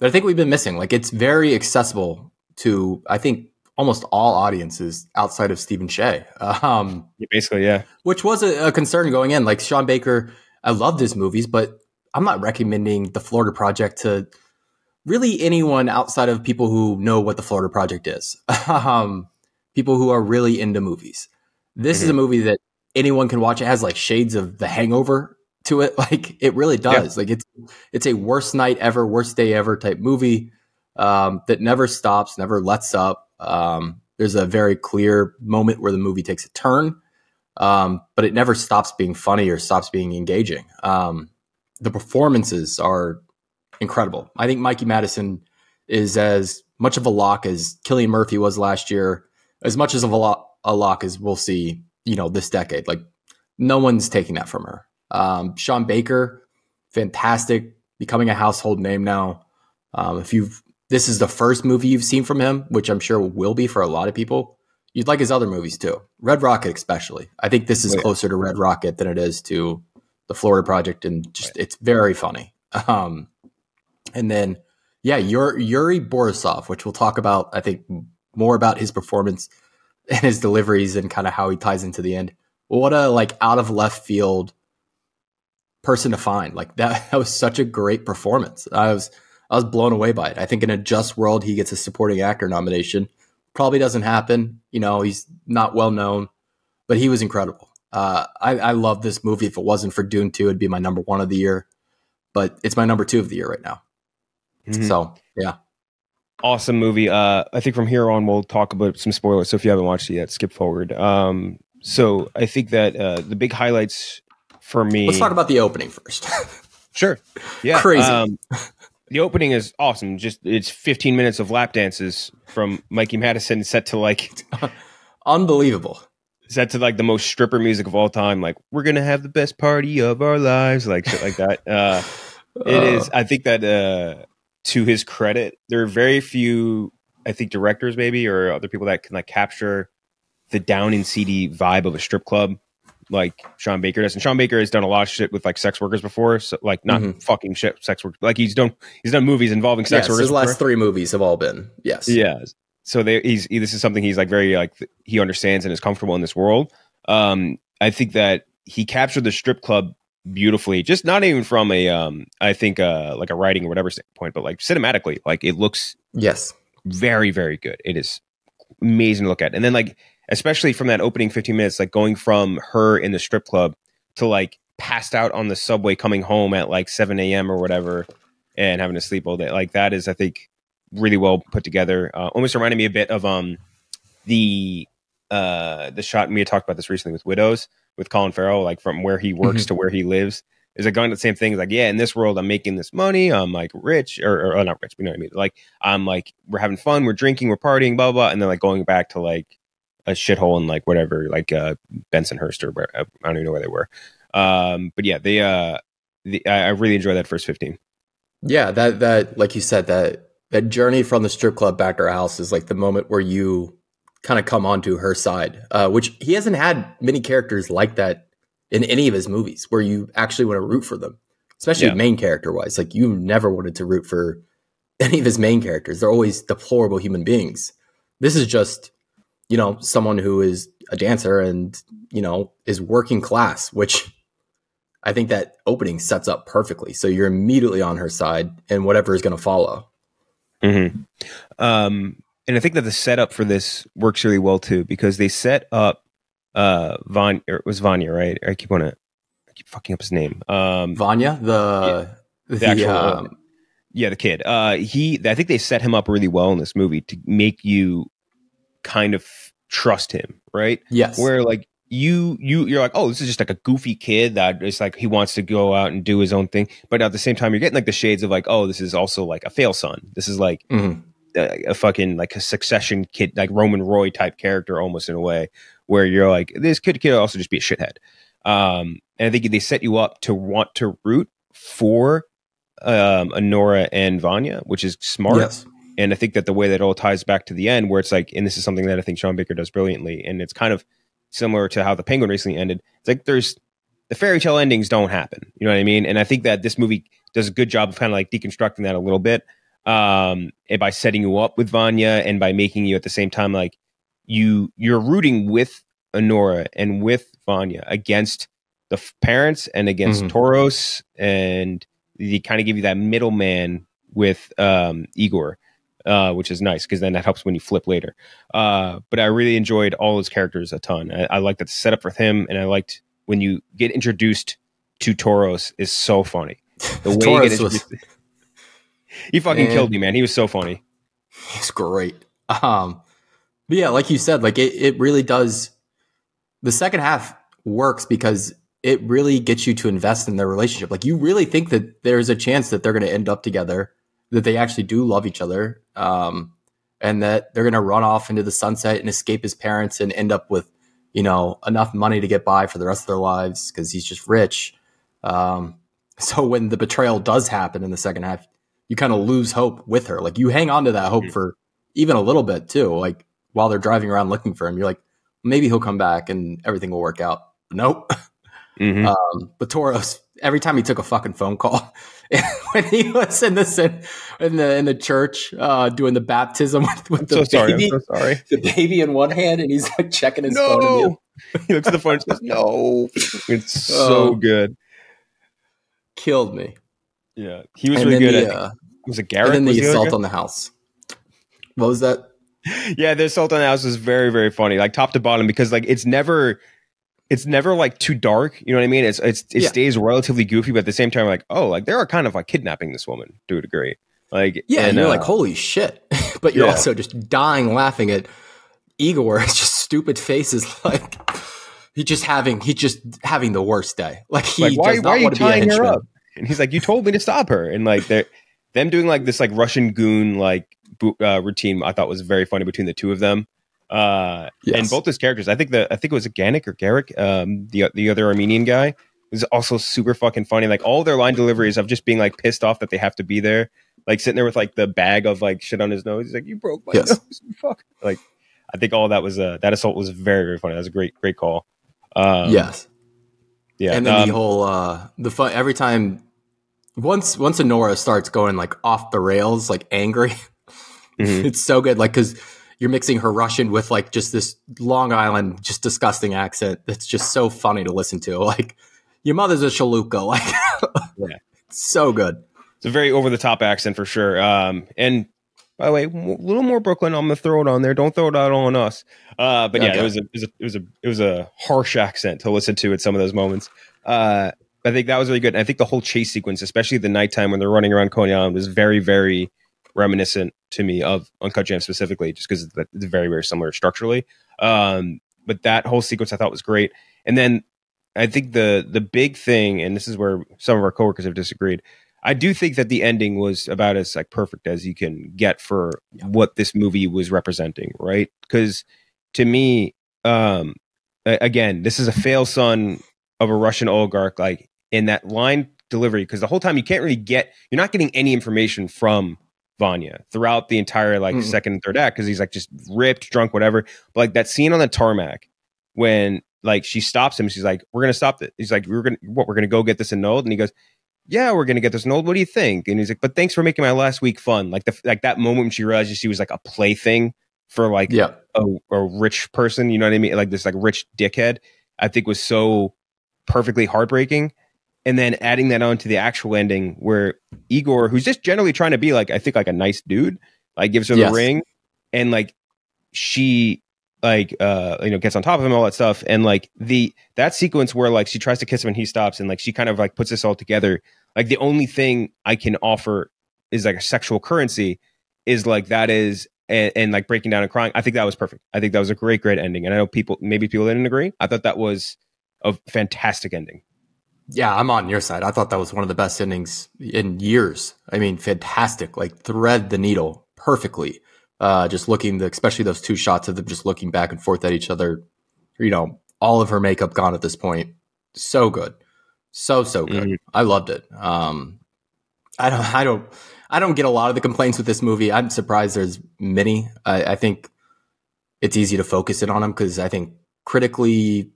that I think we've been missing. Like it's very accessible to I think almost all audiences outside of Stephen Shea. Um, yeah, basically, yeah. Which was a, a, concern going in. Like Sean Baker, I loved his movies, but I'm not recommending the Florida Project to really anyone outside of people who know what the Florida Project is. um, people who are really into movies. This mm-hmm. is a movie that anyone can watch. It has like shades of The Hangover to it. Like it really does. Yeah. Like it's it's a worst night ever, worst day ever type movie um, that never stops, never lets up. Um, there's a very clear moment where the movie takes a turn, um, but it never stops being funny or stops being engaging. Um, the performances are incredible. I think Mikey Madison is as much of a lock as Cillian Murphy was last year, as much as of a, lock, a lock as we'll see, you know, this decade. Like no one's taking that from her. Um, Sean Baker, fantastic, becoming a household name now. Um, if you've this is the first movie you've seen from him, which I'm sure will be for a lot of people. You'd like his other movies too, Red Rocket especially. I think this is oh, yeah. closer to Red Rocket than it is to the Florida Project, and just right. it's very funny. Um, and then yeah, Yuri, Yuri Borisov, which we'll talk about. I think more about his performance and his deliveries and kind of how he ties into the end. What a like out of left field person to find. Like that, that was such a great performance. I was I was blown away by it. I think in a just world, he gets a supporting actor nomination. Probably doesn't happen. You know, he's not well known, but he was incredible. Uh, I, I love this movie. If it wasn't for Dune 2, it'd be my number one of the year, but it's my number two of the year right now. Mm-hmm. So, yeah. Awesome movie. Uh, I think from here on, we'll talk about some spoilers. So if you haven't watched it yet, skip forward. Um, so I think that uh, the big highlights for me. Let's talk about the opening first. sure. Yeah. Crazy. Um, the opening is awesome. Just it's 15 minutes of lap dances from Mikey Madison set to like unbelievable. Set to like the most stripper music of all time. Like we're gonna have the best party of our lives, like shit like that. Uh, it is. I think that uh, to his credit, there are very few. I think directors maybe or other people that can like capture the down and seedy vibe of a strip club like Sean Baker does. And Sean Baker has done a lot of shit with like sex workers before, so like not Mhm. fucking shit sex work. Like he's done he's done movies involving sex Yes, workers. his last three movies have all been yes. Yeah. So they, he's he- this is something he's like very like he understands and is comfortable in this world. Um, I think that he captured the strip club beautifully. Just not even from a um, I think uh like a writing or whatever standpoint, but like cinematically, like it looks Yes. very very good. It is amazing to look at, and then like especially from that opening fifteen minutes, like going from her in the strip club to like passed out on the subway coming home at like seven a.m. or whatever, and having to sleep all day. Like that is, I think, really well put together. Uh, almost reminded me a bit of um the uh the shot. and We talked about this recently with Widows with Colin Farrell, like from where he works to where he lives. Is it going to the same thing? It's like, yeah, in this world, I'm making this money. I'm like rich, or, or oh, not rich, but you know what I mean. Like, I'm like, we're having fun, we're drinking, we're partying, blah blah, blah. and then like going back to like a shithole in like whatever, like uh Bensonhurst or where I don't even know where they were. Um, but yeah, they uh, the, I, I really enjoy that first fifteen. Yeah, that that like you said that that journey from the strip club back to her house is like the moment where you kind of come onto her side, uh, which he hasn't had many characters like that in any of his movies, where you actually want to root for them, especially Yeah. main character wise. Like you never wanted to root for any of his main characters; they're always deplorable human beings. This is just you know someone who is a dancer and you know is working class, which I think that opening sets up perfectly. So you're immediately on her side and whatever is going to follow. Mm-hmm. Um, and I think that the setup for this works really well too because they set up uh Von or it was Vanya, right? I keep on it. I keep fucking up his name. Um, Vanya, the the, actual- um, yeah, the kid. Uh, he I think they set him up really well in this movie to make you kind of trust him, right? yes, where like you you you're like oh this is just like a goofy kid that is like he wants to go out and do his own thing. But at the same time you're getting like the shades of like oh this is also like a fail son. This is like Mhm. a, a fucking like a succession kid like roman roy type character almost in a way where you're like this kid could also just be a shithead. Um and i think they set you up to want to root for um Anora and vanya which is smart. Yes, and I think that the way that all ties back to the end, where it's like, and this is something that I think Sean Baker does brilliantly, and it's kind of similar to how the Penguin recently ended. It's like there's the fairy tale endings don't happen. You know what I mean? And I think that this movie does a good job of kind of like deconstructing that a little bit, um, and by setting you up with Vanya and by making you at the same time like you you're rooting with Anora and with Vanya against the f- parents and against Mhm. Toros, and they kind of give you that middleman with um, Igor uh, which is nice because then that helps when you flip later. Uh, but I really enjoyed all his characters a ton. I, I liked the setup with him, and I liked when you get introduced to Toros is so funny. The way you get was he fucking Man. killed me, man. He was so funny. It's great. Um, but yeah, like you said, like it, it really does. The second half works because it really gets you to invest in their relationship. Like you really think that there's a chance that they're going to end up together, that they actually do love each other, um, and that they're going to run off into the sunset and escape his parents and end up with, you know, enough money to get by for the rest of their lives because he's just rich. Um, so when the betrayal does happen in the second half, you kind of lose hope with her. Like you hang on to that hope Mhm. for even a little bit too. Like while they're driving around looking for him, you're like, maybe he'll come back and everything will work out. Nope. Mhm. Um, but Toros, every time he took a fucking phone call, when he was in the in the in the church uh, doing the baptism with, with the so sorry. baby, I'm so sorry. the baby in one hand, and he's like checking his phone. No. he looks at the phone and says, "No." It's so Oh. good. killed me. Yeah, he was and really good. the, at, uh, was it and Garrett? then Was the assault on the house. What was that? yeah, the assault on the house was very, very funny, like top to bottom, because like it's never, it's never like too dark. You know what I mean? It's it's it Yeah. stays relatively goofy, but at the same time, like oh, like they are kind of like kidnapping this woman to a degree. Like Yeah, and you're uh, like, holy shit. but you're Yeah. also just dying laughing at Igor's just stupid faces like he just having he just having the worst day. Like he like why does why not are you want to be a tying her up? And he's like, you told me to stop her, and like they're them doing like this like Russian goon like uh, routine. I thought was very funny between the two of them. Uh, Yes. and both those characters. I think the I think it was Ganik or Garrick, um, the the other Armenian guy, was also super fucking funny. Like all their line deliveries of just being like pissed off that they have to be there, like sitting there with like the bag of like shit on his nose. He's like, "You broke my Yes. nose, fuck!" Like, I think all that was uh, that assault was very very funny. That was a great great call. Um, yes. Yeah, and then um, the whole uh the fun every time once once Anora starts going like off the rails, like angry, mhm. it's so good. Like because you're mixing her Russian with like just this Long Island, just disgusting accent. That's just so funny to listen to. Like your mother's a shaluka. Like Yeah. so good. It's a very over the top accent for sure. Um, and by the way, a little more Brooklyn. I'm gonna throw it on there. Don't throw it out on us. Uh, but yeah, Okay. it was a, it was a it was a it was a harsh accent to listen to at some of those moments. Uh, I think that was really good. And I think the whole chase sequence, especially the nighttime when they're running around Coney Island, was very very reminiscent to me of Uncut Gems specifically, just because it's very very similar structurally. Um, but that whole sequence I thought was great. And then I think the the big thing, and this is where some of our coworkers have disagreed. I do think that the ending was about as like perfect as you can get for what this movie was representing, right? Because to me, um, again, this is a fail son of a Russian oligarch. Like in that line delivery, because the whole time you can't really get, you're not getting any information from Vanya throughout the entire like Mm-mm. second and third act because he's like just ripped, drunk, whatever. But like that scene on the tarmac when like she stops him, she's like, "We're gonna stop it." He's like, "We're gonna what? We're gonna go get this annulled," and he goes. Yeah, we're gonna get this annulled. What do you think? And he's like, "But thanks for making my last week fun." Like the like that moment when she realizes she was like a plaything for like Yeah. a, a rich person, you know what I mean? Like this like rich dickhead, I think was so perfectly heartbreaking. And then adding that on to the actual ending where Igor, who's just generally trying to be like, I think like a nice dude, like gives her Yes. the ring and like she like uh you know gets on top of him all that stuff. And like the that sequence where like she tries to kiss him and he stops and like she kind of like puts this all together. Like the only thing i can offer is like a sexual currency is like that is and, and like breaking down and crying. I think that was perfect. I think that was a great great ending. And i know people maybe people didn't agree. I thought that was a fantastic ending Yeah, I'm on your side. I thought that was one of the best endings in years. I mean, fantastic. Like thread the needle perfectly. Uh, just looking, the, especially those two shots of them just looking back and forth at each other. You know, all of her makeup gone at this point. So good, so so good. Mhm. I loved it. Um, I don't, I don't, I don't get a lot of the complaints with this movie. I'm surprised there's many. I, I think it's easy to focus in on them because I think critically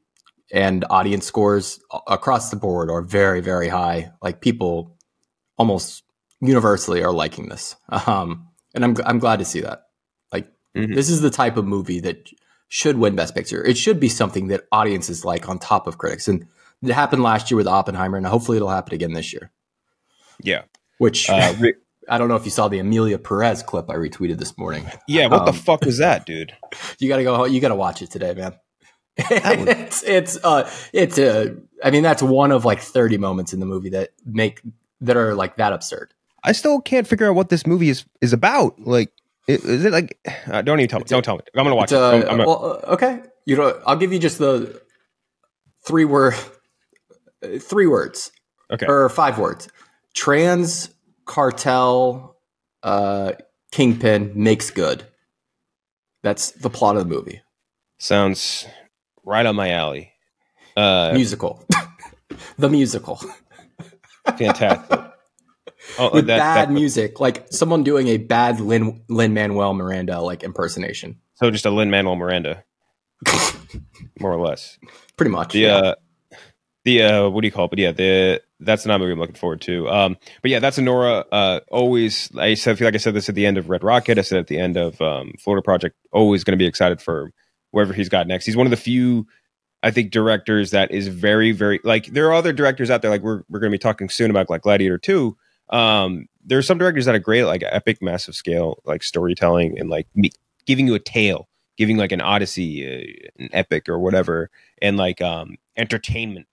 and audience scores across the board are very very high. Like people almost universally are liking this. Um and i'm i'm glad to see that. Like Mhm. this is the type of movie that should win best picture. It should be something that audiences like on top of critics. And it happened last year with oppenheimer and hopefully it'll happen again this year. Yeah. Which uh, i don't know if you saw the Emilia Pérez clip i retweeted this morning. Yeah what the Um, fuck was that dude? You gotta go you gotta watch it today man it's it's uh it's uh i mean that's one of like 30 moments in the movie that make that are like that absurd. I still can't figure out what this movie is is about. Like is it like uh, don't even tell me. Don't tell me. I'm gonna watch It's, it. Uh, I'm- I'm gonna- well uh, okay. You know i'll give you just the three word three words. Okay. Or five words. Trans cartel uh kingpin makes good. That's the plot of the movie. Sounds right on my alley. Uh musical. The musical. Fantastic. Oh with that- bad that- music, like someone doing a bad Lin Lin Manuel Miranda like impersonation, so just a lin manuel miranda. More or less. Pretty much. the uh the uh what do you call it? But yeah the that's not movie i'm looking forward to. Um but yeah that's Nora. uh always i said I feel like i said this at the end of red rocket. I said at the end of um florida project always going to be excited for wherever he's got next. He's one of the few i think directors that is very very like there are other directors out there like we're, we're going to be talking soon about like gladiator 2 um there are some directors that are great at, like epic massive scale like storytelling and like me, giving you a tale giving like an odyssey uh, an epic or whatever and like um entertainment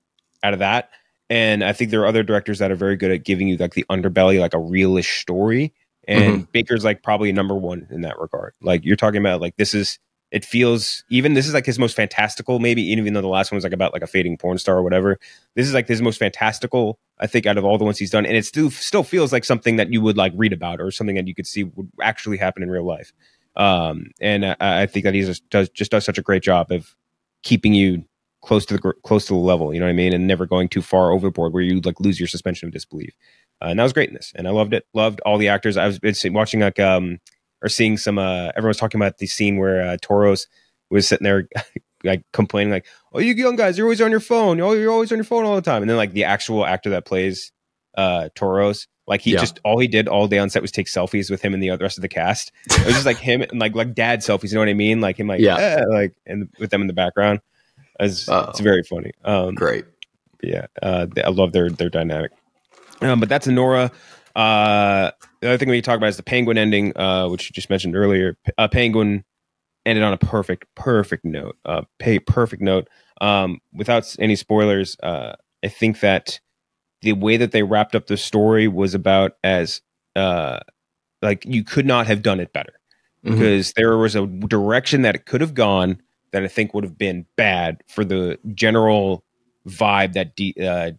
out of that. And i think there are other directors that are very good at giving you like the underbelly like a realish story. And baker's like probably number one in that regard. Like you're talking about like this is it feels even this is like his most fantastical maybe even though the last one was like about like a fading porn star or whatever this is like his most fantastical i think out of all the ones he's done and it still still feels like something that you would like read about or something that you could see would actually happen in real life. Um and i, I think that he just does just does such a great job of keeping you close to the close to the level you know what i mean and never going too far overboard where you like lose your suspension of disbelief. Uh, and that was great in this and i loved it loved all the actors. I was watching like um or seeing some uh everyone's talking about the scene where uh toros was sitting there like complaining like, "Oh, you young guys, you're always on your phone. Oh, you're always on your phone all the time." And then like the actual actor that plays uh Toros, like he Yeah. just all he did all day on set was take selfies with him and the other rest of the cast. It was just like him and like like dad selfies. You know what I mean? Like him, like Yeah. yeah, like and with them in the background. It's, Oh. it's very funny. Um, Great. yeah, uh, I love their their dynamic. Um, but that's Nora. Uh, the other thing we can talk about is the Penguin ending, uh, which you just mentioned earlier. Uh, Penguin ended on a perfect, perfect note. Uh, pay perfect note. Um, without any spoilers, uh, I think that the way that they wrapped up the story was about as uh, like you could not have done it better Mhm. because there was a direction that it could have gone that I think would have been bad for the general vibe that D, uh,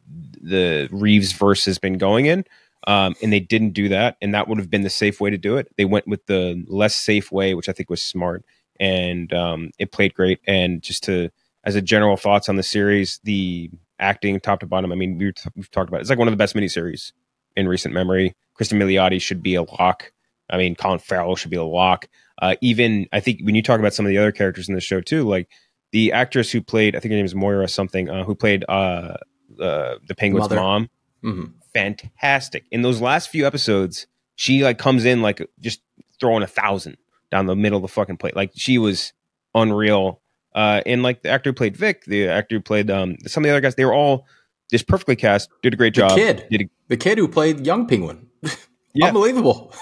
the Reeves verse has been going in. Um, and they didn't do that, and that would have been the safe way to do it. They went with the less safe way, which I think was smart, and um, it played great. And just to, as a general thoughts on the series, the acting top to bottom. I mean, we we've talked about it. it's like one of the best miniseries in recent memory. Kristen Milioti should be a lock. I mean, Colin Farrell should be a lock. Uh, even I think when you talk about some of the other characters in the show too, like the actress who played, I think her name is Moira something, uh, who played uh, uh, the Penguin's Mother. mom, Mhm. Fantastic. In those last few episodes, she like comes in like just throwing a thousand down the middle of the fucking plate. Like she was unreal. Uh, and like the actor who played Vic, the actor who played um, some of the other guys, they were all just perfectly cast. Did a great The job. kid. did a The kid who played young Penguin. Yeah. Unbelievable.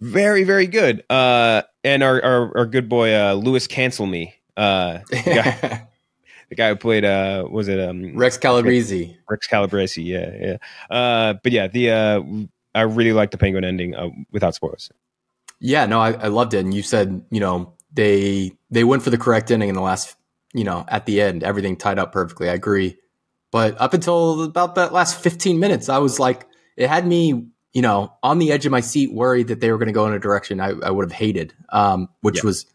very very good. Uh, and our our, our good boy uh, Louis Cancelmi, uh, guy- the guy who played uh, was it um, Rex Calabrese. Rex Calabrese? Yeah, yeah. Uh, but yeah, the uh, I really like the Penguin ending uh, without spoilers. Yeah, no, I, I loved it. And you said, you know, they they went for the correct ending in the last, you know, at the end, everything tied up perfectly. I agree. But up until about that last 15 minutes, I was like, it had me, you know, on the edge of my seat, worried that they were going to go in a direction I, I would have hated, um, which Yeah. was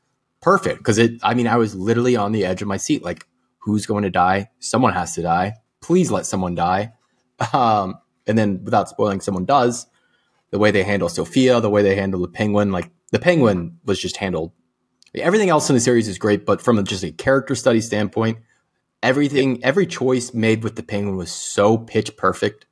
perfect because it. I mean, I was literally on the edge of my seat, like, who's going to die? Someone has to die. Please let someone die. Um, and then, without spoiling, someone does. The way they handle Sophia, the way they handle the Penguin, like the Penguin was just handled. Everything else in the series is great, but from just a character study standpoint, everything, every choice made with the Penguin was so pitch perfect.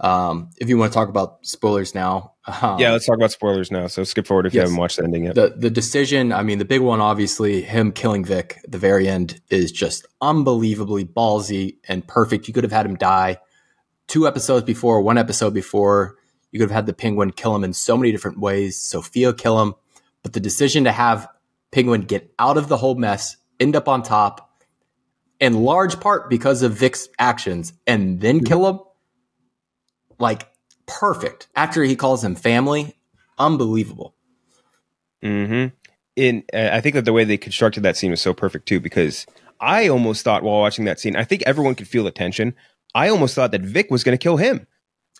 Um, if you want to talk about spoilers now, um, yeah, let's talk about spoilers now. So skip forward if you haven't watched the ending yet. the the decision. I mean, the big one, obviously, him killing Vic at the very end is just unbelievably ballsy and perfect. You could have had him die two episodes before, one episode before. You could have had the Penguin kill him in so many different ways. Sophia kill him, but the decision to have Penguin get out of the whole mess, end up on top, in large part because of Vic's actions, and then kill him, like perfect. After he calls him family, unbelievable. hmm In uh, I think that the way they constructed that scene was so perfect too, because I almost thought while watching that scene, I think everyone could feel the tension. I almost thought that Vic was going to kill him.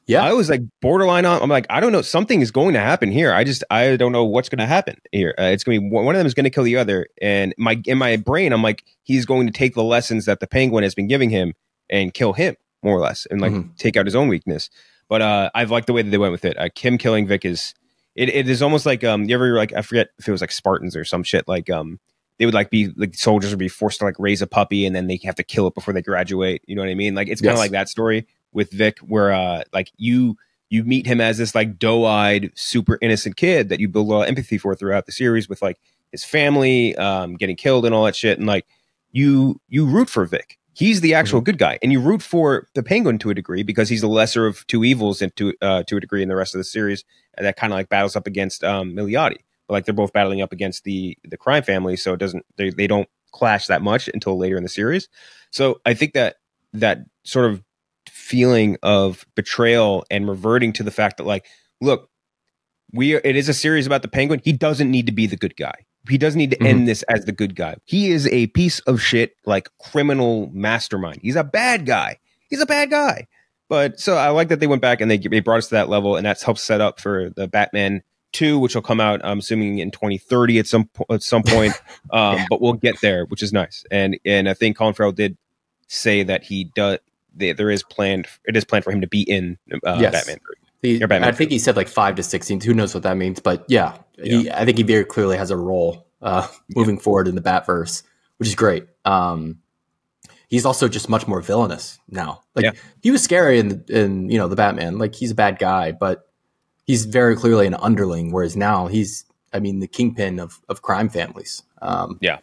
Yeah. I was like borderline on. I'm like, I don't know, something is going to happen here. I just, I don't know what's going to happen here. Uh, it's going to be one of them is going to kill the other, and my in my brain, I'm like, he's going to take the lessons that the Penguin has been giving him and kill him more or less, and like Mhm. take out his own weakness. But uh, I've liked the way that they went with it. Uh, Kim killing Vic is it, it is almost like um you ever like I forget if it was like Spartans or some shit like um they would like be like soldiers would be forced to like raise a puppy and then they have to kill it before they graduate. You know what I mean? Like it's kind of Yes. like that story with Vic where uh like you you meet him as this like doe-eyed super innocent kid that you build a lot of empathy for throughout the series with like his family um getting killed and all that shit and like you you root for Vic. He's the actual good guy, and you root for the Penguin to a degree because he's the lesser of two evils, and to uh, to a degree in the rest of the series, and that kind of like battles up against um, Milioti. But like they're both battling up against the the crime family, so it doesn't they they don't clash that much until later in the series. So I think that that sort of feeling of betrayal and reverting to the fact that like, look, we are, it is a series about the Penguin. He doesn't need to be the good guy. He does need to mm-hmm. end this as the good guy. He is a piece of shit, like criminal mastermind. He's a bad guy. He's a bad guy. But so I like that they went back and they, they brought us to that level, and that's helped set up for the Batman two, which will come out, I'm assuming in 2030 at some po- at some point. Um, yeah. But we'll get there, which is nice. And and I think Colin Farrell did say that he does. There is planned. It is planned for him to be in uh, yes. Batman 3. The, I think he said like five to sixteen. Who knows what that means? But yeah, yeah. He, I think he very clearly has a role uh, moving yeah. forward in the Batverse, which is great. Um, he's also just much more villainous now. Like yeah. he was scary in in you know the Batman. Like he's a bad guy, but he's very clearly an underling. Whereas now he's, I mean, the kingpin of of crime families. Um, yeah.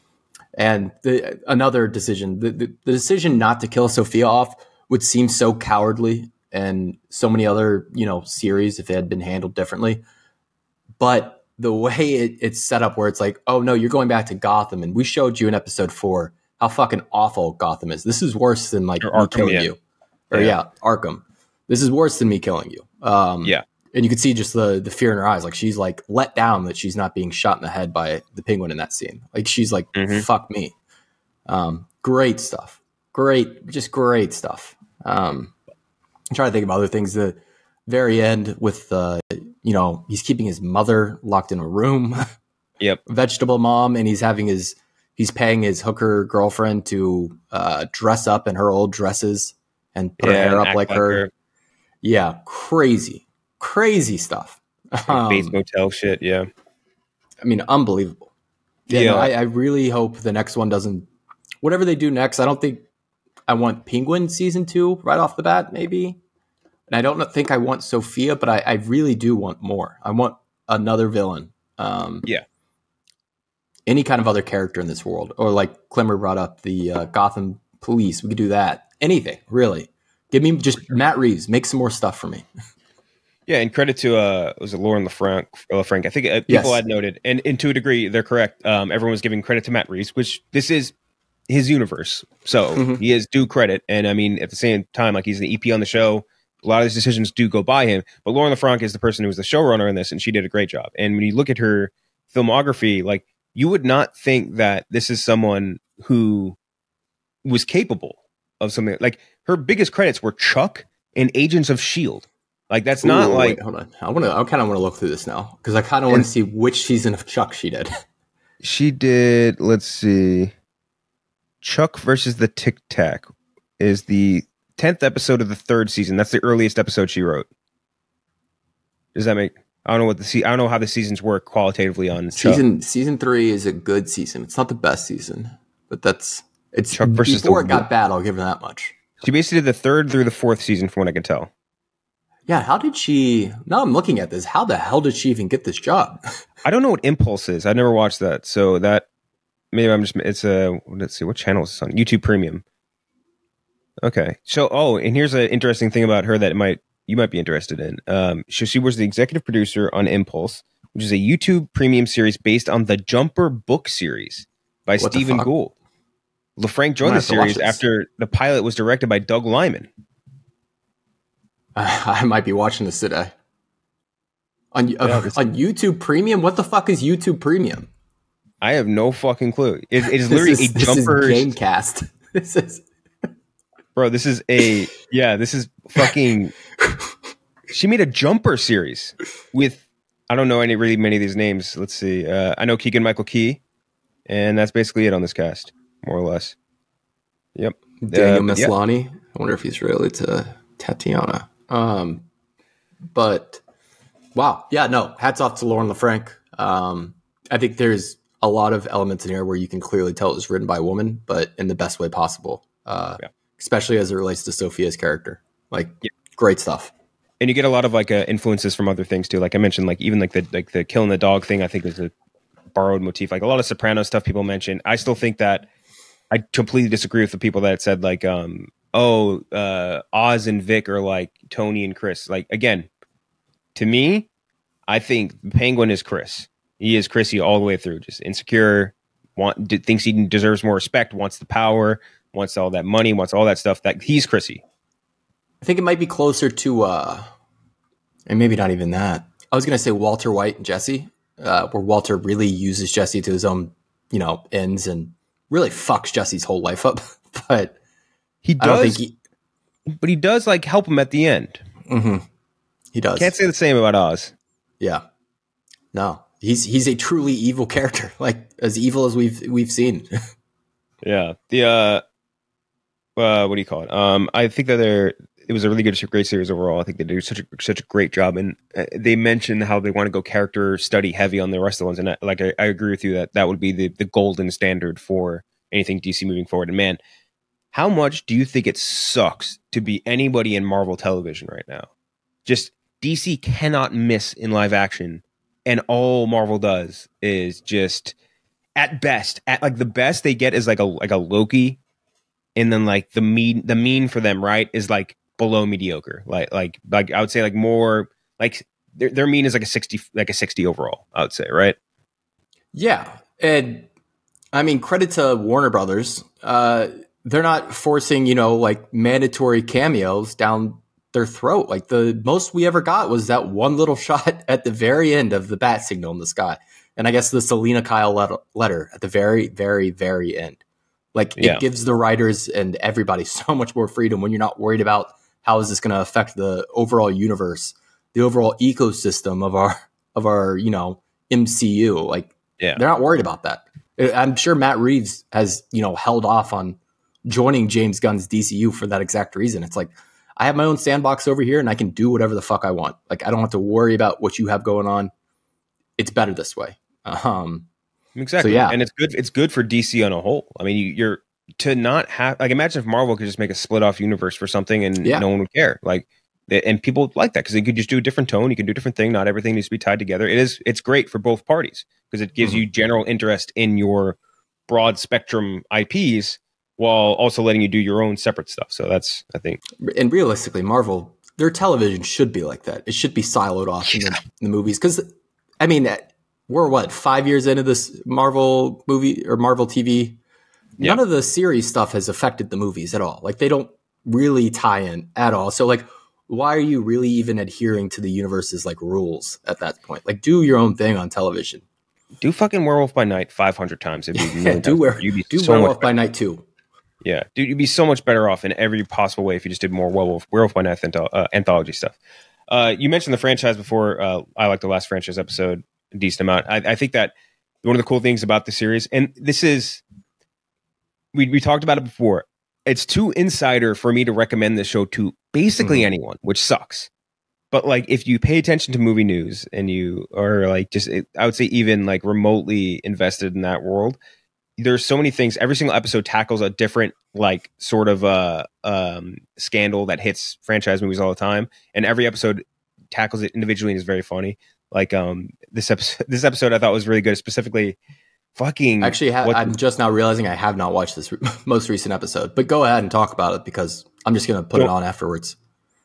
And the, another decision, the, the, the decision not to kill Sophia off would seem so cowardly and so many other you know series if it had been handled differently. But the way it, it's set up, where it's like, oh no, you're going back to Gotham, and we showed you in episode four how fucking awful Gotham is. This is worse than like Arkham, killing yeah. you, or Yeah. yeah. Arkham. This is worse than me killing you. Um, Yeah. and you could see just the the fear in her eyes, like she's like let down that she's not being shot in the head by the penguin in that scene. Like she's like, Mhm. fuck me. Um, great stuff. Great, just great stuff. Um, I'm trying to think of other things. The very end with uh, you know, he's keeping his mother locked in a room, Yep. vegetable mom, and he's having his he's paying his hooker girlfriend to uh, dress up in her old dresses and put her hair up act like, her. Yeah, crazy, crazy stuff. Um, Bates Motel shit. Yeah. I mean, unbelievable. Yeah, Yeah. no, I, I really hope the next one doesn't. Whatever they do next, I don't think I want Penguin season two right off the bat. Maybe, and I don't think I want Sophia, but I, I really do want more. I want another villain. Um, Yeah. any kind of other character in this world, or like Clemmer brought up the uh, Gotham Police. We could do that. Anything really. Give me just Matt Reeves. Make some more stuff for me. Yeah, and credit to uh was it Lauren LaFranc? LaFranc. I think uh, people Yes. had noted, and, and to a degree, they're correct. Um, everyone was giving credit to Matt Reeves, which this is his universe, so Mhm. he is due credit. And I mean, at the same time, like he's the EP on the show. A lot of these decisions do go by him, but Lauren LaFranc is the person who was the showrunner in this, and she did a great job. And when you look at her filmography, like you would not think that this is someone who was capable of something like her biggest credits were Chuck and Agents of Shield. Like that's not like wait, hold on. I want to. I kind of want to look through this now because I kind of want to see which season of Chuck she did. She did. Let's see. Chuck versus the Tic Tac is the tenth episode of the third season. That's the earliest episode she wrote. Does that make? I don't know what the se- I don't know how the seasons work qualitatively on Chuck. season season three is a good season. It's not the best season, but that's it's Chuck versus before the- it got bad. I'll give her that much. She basically did the third through the fourth season, from what I can tell. Yeah, how did she? Now I'm looking at this. How the hell did she even get this job? I don't know what Impulse is. I never watched that, so that maybe I'm just. It's a let's see what channel is this on YouTube Premium. Okay, so oh, and here's an interesting thing about her that might you might be interested in. Um, so she was the executive producer on Impulse, which is a YouTube Premium series based on the Jumper book series by What Stephen? Gould. LaFranc I'm joined the have to watch series after the pilot was directed by Doug Liman. I might be watching this today. On uh, Yeah, on YouTube Premium, what the fuck is YouTube Premium? I have no fucking clue. It, it is literally is- a jumper. Gamecast. This is Bro, this is a yeah, this is fucking She made a jumper series with I don't know any really many of these names. Let's see. Uh, I know Keegan Michael Key, and that's basically it on this cast, more or less. Yep. Daniel but yeah. I wonder if he's related to Tatiana. Um, but wow, yeah, no. Hats off to Lauren LaFranc. Um, I think there's a lot of elements in here where you can clearly tell it was written by a woman, but in the best way possible. Uh, Yeah. especially as it relates to Sophia's character. Like, Yeah. great stuff. and you get a lot of like uh, influences from other things too. Like I mentioned, like even like the like the killing the dog thing. I think is a borrowed motif. Like a lot of Soprano stuff people mention. I still think that I completely disagree with the people that said like, um, oh, uh, Oz and Vic are like Tony and Chris. Like again, to me, I think Penguin is Chris. He is Chrissy all the way through. Just insecure, want d- thinks he deserves more respect, wants the power, wants all that money, wants all that stuff. That he's Chrissy. I think it might be closer to, uh, and maybe not even that. I was going to say Walter White and Jesse, uh, where Walter really uses Jesse to his own, you know, ends and really fucks Jesse's whole life up. but He does, think he, but he does like help him at the end. Mm-hmm. he does. Can't say the same about Oz. Yeah. No. He's he's a truly evil character, like as evil as we've we've seen. Yeah. The uh, uh what do you call it? Um, I think that they're it was a really good, great series overall. I think they do such a such a great job, and uh, they mentioned how they want to go character study heavy on the rest of the ones. And I, like I, I agree with you that that would be the the golden standard for anything DC moving forward. And man, how much do you think it sucks to be anybody in Marvel television right now? Just DC cannot miss in live action, and all Marvel does is just at best, at like the best they get is like a like a Loki, and then like the mean the mean for them right is like below mediocre. Like like like I would say like more like their their mean is like a sixty like a sixty overall. I would say right. Yeah, and I mean credit to Warner Brothers. Uh, they're not forcing you know like mandatory cameos down their throat. Like the most we ever got was that one little shot at the very end of the bat signal in the sky, and I guess the Selina Kyle letter, letter at the very very very end. Like yeah. it gives the writers and everybody so much more freedom when you're not worried about how is this going to affect the overall universe, the overall ecosystem of our of our you know MCU. Like yeah. they're not worried about that. I'm sure Matt Reeves has you know held off on joining James Gunn's DCU for that exact reason. It's like I have my own sandbox over here and I can do whatever the fuck I want. Like I don't have to worry about what you have going on. It's better this way. Um, exactly. So, yeah, and it's good. It's good for DC on a whole. I mean, you, are to not have like imagine if Marvel could just make a split off universe for something and yeah. no one would care. Like, and people like that because they could just do a different tone. You can do a different thing. Not everything needs to be tied together. It is. It's great for both parties because it gives mm-hmm. you general interest in your broad spectrum IPs while also letting you do your own separate stuff. So that's I think. And realistically, Marvel, their television should be like that. It should be siloed off yeah. in, the, in, the, movies because, I mean, uh, we're what five years into this Marvel movie or Marvel TV. Yeah. None of the series stuff has affected the movies at all. Like they don't really tie in at all. So like, why are you really even adhering to the universe's like rules at that point? Like, do your own thing on television. Do fucking Werewolf by Night five hundred times. If you do, were, do so Werewolf by Night too. Yeah, dude, you'd be so much better off in every possible way if you just did more Werewolf, Werewolf by Night uh, anthology stuff. Uh, you mentioned the franchise before. Uh, I like the last franchise episode a decent amount. I, I, think that one of the cool things about the series, and this is, we we talked about it before. It's too insider for me to recommend this show to basically mm. anyone, which sucks. But like, if you pay attention to movie news and you are like, just I would say even like remotely invested in that world, there's so many things. Every single episode tackles a different like sort of uh um scandal that hits franchise movies all the time, and every episode tackles it individually and is very funny. Like um this episode, this episode I thought was really good. Specifically, fucking. Actually, ha- I'm just now realizing I have not watched this re- most recent episode. But go ahead and talk about it because I'm just gonna put well, it on afterwards.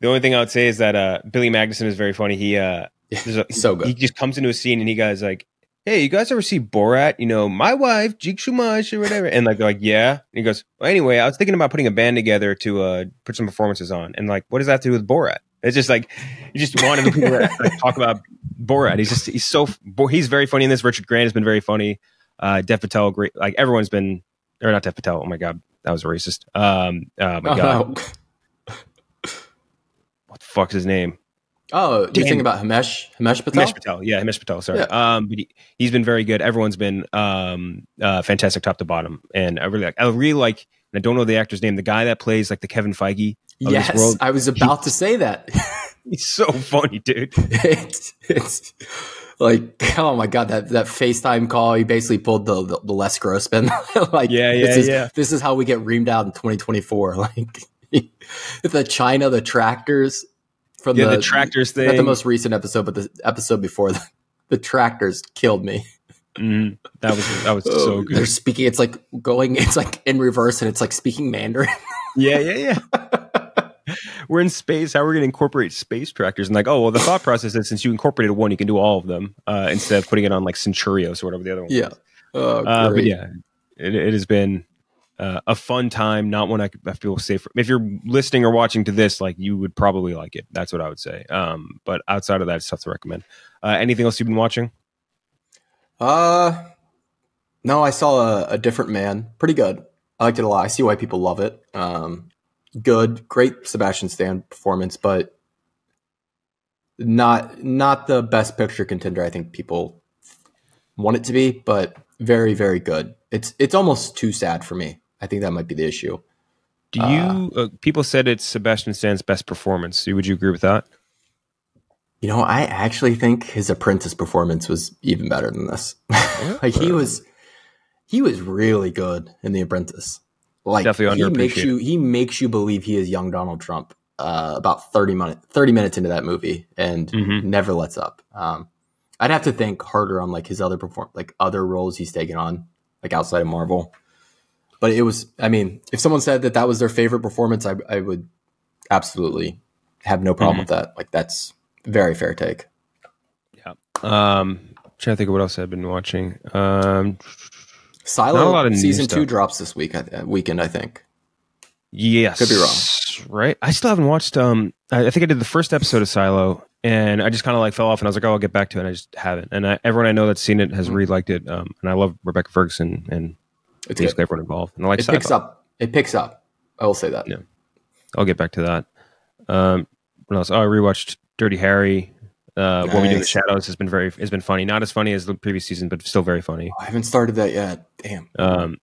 The only thing I would say is that uh Billy Magnussen is very funny. He uh a, so good. He just comes into a scene and he goes like, hey, you guys ever see Borat? You know, my wife, Jagshemash or whatever. And like, they're like, yeah. And he goes, well, anyway, I was thinking about putting a band together to uh, put some performances on. And like, what does that have to do with Borat? It's just like, you just wanted people to like, talk about Borat. He's just, he's so, he's very funny in this. Richard Grant has been very funny. Uh, Dev Patel, great. Like everyone's been, or not Dev Patel. Oh my God. That was racist. Um, oh my oh, God. No. what the fuck's his name? Oh, do you think about Himesh Himesh Patel? Himesh Patel, yeah, Himesh Patel. Sorry, yeah. um, but he, has been very good. Everyone's been um, uh, fantastic, top to bottom, and I really like. I really like. I don't know the actor's name. The guy that plays like the Kevin Feige. yes, I was about he, to say that. he's so funny, dude. it's, it's like oh my god that that FaceTime call. He basically pulled the the, the Les Grossman. like yeah, yeah, this is, yeah. This is how we get reamed out in 2024. Like the China, the tractors from yeah, the, the, tractors thing. Not the most recent episode, but the episode before the, the tractors killed me. Mm, that was that was oh, so good. They're speaking. It's like going. It's like in reverse, and it's like speaking Mandarin. yeah, yeah, yeah. We're in space. How are we going to incorporate space tractors? And like, oh well, the thought process is since you incorporated one, you can do all of them uh, instead of putting it on like Centurios or whatever the other one. Yeah. Oh, uh, but yeah, it, it has been uh, a fun time, not one I, I feel safe. If you're listening or watching to this, like you would probably like it. That's what I would say. Um, but outside of that, it's tough to recommend. Uh, anything else you've been watching? Uh, no, I saw a, a, different man. Pretty good. I liked it a lot. I see why people love it. Um, good, great Sebastian Stan performance, but not not the best picture contender. I think people want it to be, but very very good. It's it's almost too sad for me. I think that might be the issue. Do you? Uh, uh, people said it's Sebastian Stan's best performance. Would you agree with that? You know, I actually think his apprentice performance was even better than this. like he was, he was really good in The Apprentice. Like Definitely he makes you he makes you believe he is young Donald Trump. Uh, about thirty minutes thirty minutes into that movie, and Mhm. never lets up. Um, I'd have to think harder on like his other perform like other roles he's taken on, like outside of Marvel. But it was, I mean, if someone said that that was their favorite performance, I, I would absolutely have no problem Mhm. with that. Like that's very fair take. Yeah um, trying to think of what else I've been watching. Um, Silo a lot of season two drops this week, uh, weekend, I think. yes, Could be wrong. Right? I still haven't watched. Um, I, I think I did the first episode of Silo, and I just kind of like fell off, and I was like, oh, I'll get back to it. And I just haven't. And I, everyone I know that's seen it has Mhm. really liked it. Um, and I love Rebecca Ferguson and Good. basically everyone involved. And I like It picks up. It picks up. I will say that. Yeah. I'll get back to that. Um, what else? Oh, I rewatched Dirty Harry. Uh, What We Do in the Shadows has been very has been funny. Not as funny as the previous season, but still very funny. I haven't started that yet. Damn. Um,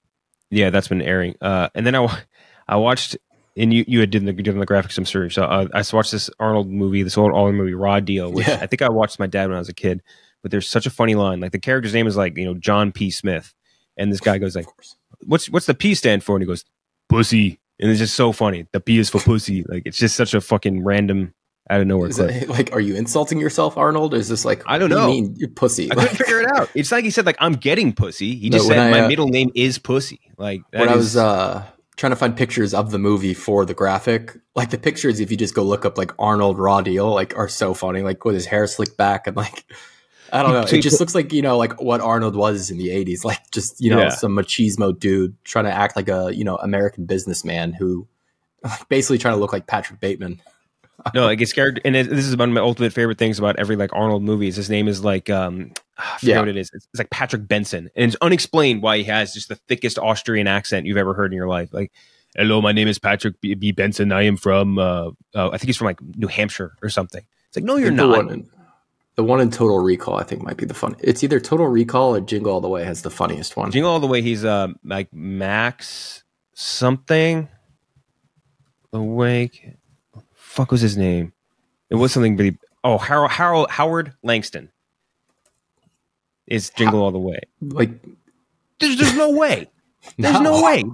yeah, that's been airing. Uh, and then I, I watched, and you you had did the did the graphics. I'm sure. So uh, I watched this Arnold movie, this old Arnold movie, Raw Deal, which Yeah. I think I watched with my dad when I was a kid. But there's such a funny line. Like the character's name is like you know John P. Smith, and this guy goes like. "What's what's the P stand for?" And he goes, "Pussy," and it's just so funny. The P is for pussy. Like it's just such a fucking random out of nowhere Is it, like, are you insulting yourself, Arnold? Or is this like, I don't know. You mean you're pussy. I couldn't figure it out. It's like he said, like I'm getting pussy. He No, just said I, my uh, middle name is pussy. Like that when I was uh, trying to find pictures of the movie for the graphic, like the pictures, if you just go look up like Arnold Raw Deal, like are so funny, like with his hair slicked back and like I don't know, it just looks like you know like what Arnold was in the '80s, like just you know Yeah. some machismo dude trying to act like a you know American businessman who like basically trying to look like Patrick Bateman. no, like his scared, and it, this is one of my ultimate favorite things about every like Arnold movies. His name is like um, I forget Yeah. what it is. It's, it's like Patrick Benson, and it's unexplained why he has just the thickest Austrian accent you've ever heard in your life. Like, hello, my name is Patrick B. B. Benson. I am from, uh, uh, I think he's from like New Hampshire or something. It's like, no, you're not. one the one in Total Recall, I think, might be the fun. It's either Total Recall or Jingle All the Way has the funniest one. Jingle all the way. He's uh like Max something. Awake. Fuck was his name? It was something really. Oh, Harold, Harold Howard Langston is Jingle All the Way. Like, There's, there's no way. There's no, way.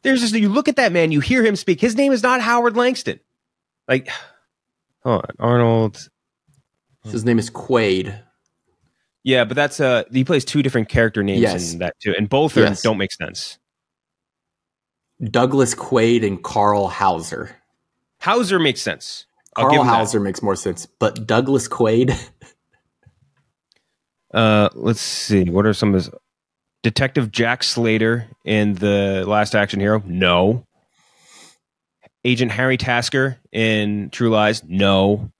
There's just you look at that man, you hear him speak. His name is not Howard Langston. Like, hold on, Arnold. His name is Quaid. Yeah, but that's uh he plays two different character names Yes. in that too, and both are, Yes. don't make sense. Douglas Quaid and Carl Hauser. Hauser makes sense. I'll Carl that. Hauser makes more sense, but Douglas Quaid. Uh, let's see. What are some of his Detective Jack Slater in the Last Action Hero? No. Agent Harry Tasker in True Lies? No.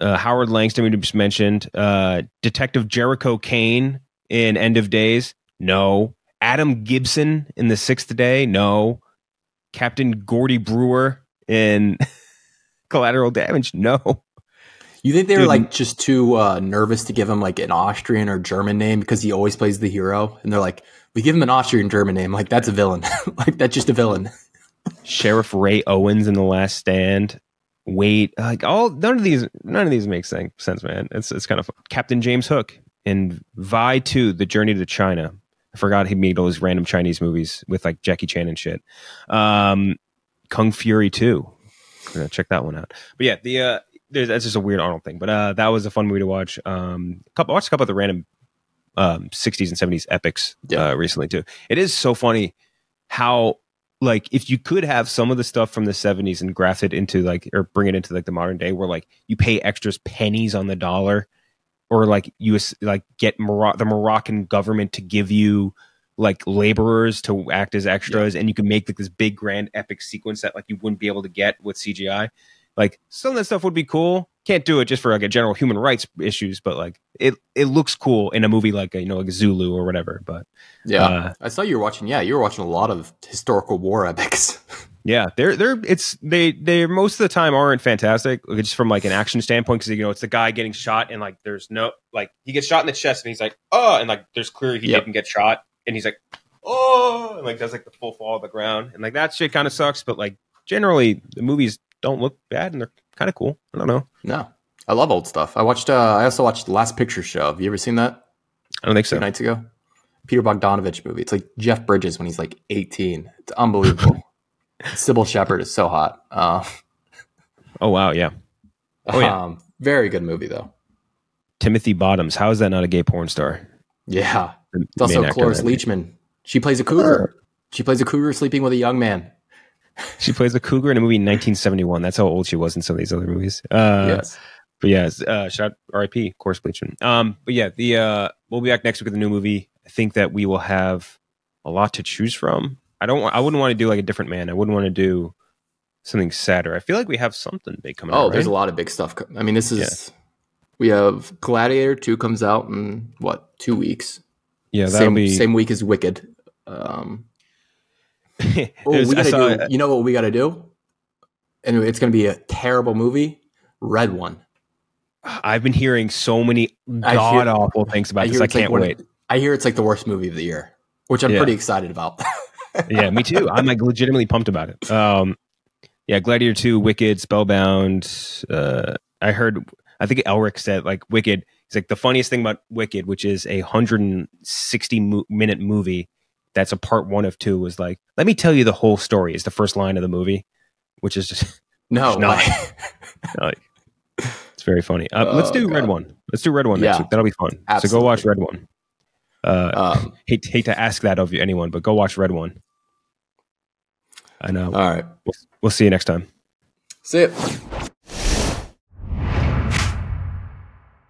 Uh, Howard Langston we just mentioned. Uh, Detective Jericho Kane in End of Days? No. Adam Gibson in The Sixth Day? No. Captain Gordy Brewer in Collateral Damage? No. You think they were Dude. like just too uh, nervous to give him like an Austrian or German name because he always plays the hero, and they're like, we give him an Austrian German name, like that's a villain, like that's just a villain. Sheriff Ray Owens in The Last Stand. Wait, like all none of these, none of these make sen- sense, man. It's it's kind of fun. Captain James Hook in Viy Two: The Journey to China. I forgot he made all those random Chinese movies with like Jackie Chan and shit. Um, Kung Fury Two. Gonna check that one out. But yeah, the uh, there's, that's just a weird Arnold thing. But uh, that was a fun movie to watch. Um, couple, I watched a couple of the random um 60s and 70s epics Yeah. uh, recently too. It is so funny how like if you could have some of the stuff from the 70s and graft it into like or bring it into like the modern day where like you pay extras pennies on the dollar or like you like get the Moroccan government to give you like laborers to act as extras and you can make like this big grand epic sequence that like you wouldn't be able to get with CGI like some of that stuff would be cool can't do it just for like a general human rights issues but like it it looks cool in a movie like you know like Zulu or whatever but Yeah, Uh, I saw you were watching. Yeah, you were watching a lot of historical war epics. Yeah, they're they're it's they they most of the time aren't fantastic. like, Just from like an action standpoint, because you know it's the guy getting shot and like there's no like he gets shot in the chest and he's like oh and like there's clearly he Yep. didn't get shot and he's like oh and like does like the full fall of the ground and like that shit kind of sucks. But like generally the movies don't look bad and they're kind of cool. I don't know. no, I love old stuff. I watched. Uh, I also watched the Last Picture Show. Have you ever seen that? I don't think Two so. nights ago. Peter Bogdanovich movie. It's like Jeff Bridges when he's like 18. It's unbelievable. Cybill Shepherd is so hot. Uh, Oh wow, yeah. Oh, yeah. um, very good movie though. Timothy Bottoms. How is that not a gay porn star? Yeah. It's also Cloris. Leachman. She plays a cougar. She plays a cougar sleeping with a young man. She plays a cougar in a movie in 1971. That's how old she was in some of these other movies. Uh, yes. But yeah, uh, shout out R.I.P. Cloris Leachman. Um, but yeah, the uh, we'll be back next week with a new movie. I think that we will have a lot to choose from. I don't. I wouldn't want to do like a different man. I wouldn't want to do something sadder. I feel like we have something big coming. Oh, out, there's a lot of big stuff. I mean, this is we have Gladiator two comes out in what two weeks? Yeah, that'll same be. same week as Wicked. Um, oh, we gotta do. You know what we gotta do? And it's gonna be a terrible movie. Red one. I've been hearing so many god awful things about this. I can't of- wait. I hear it's like the worst movie of the year, which I'm Yeah. pretty excited about. yeah, me too. I'm like legitimately pumped about it. Um, yeah, Gladiator 2, Wicked, Spellbound. Uh, I heard, I think Elric said like Wicked. He's like the funniest thing about Wicked, which is a 160 mo- minute movie. That's a part one of two. Was like, let me tell you the whole story. Is the first line of the movie, which is just no, not. like- like it's very funny. Uh, let's Oh, do Red One. Let's do Red One next Yeah. week. That'll be fun. So go watch Red One. Uh, um, hate hate to ask that of you, anyone, but go watch Red One. I know. all right. We'll, we'll see you next time. See it.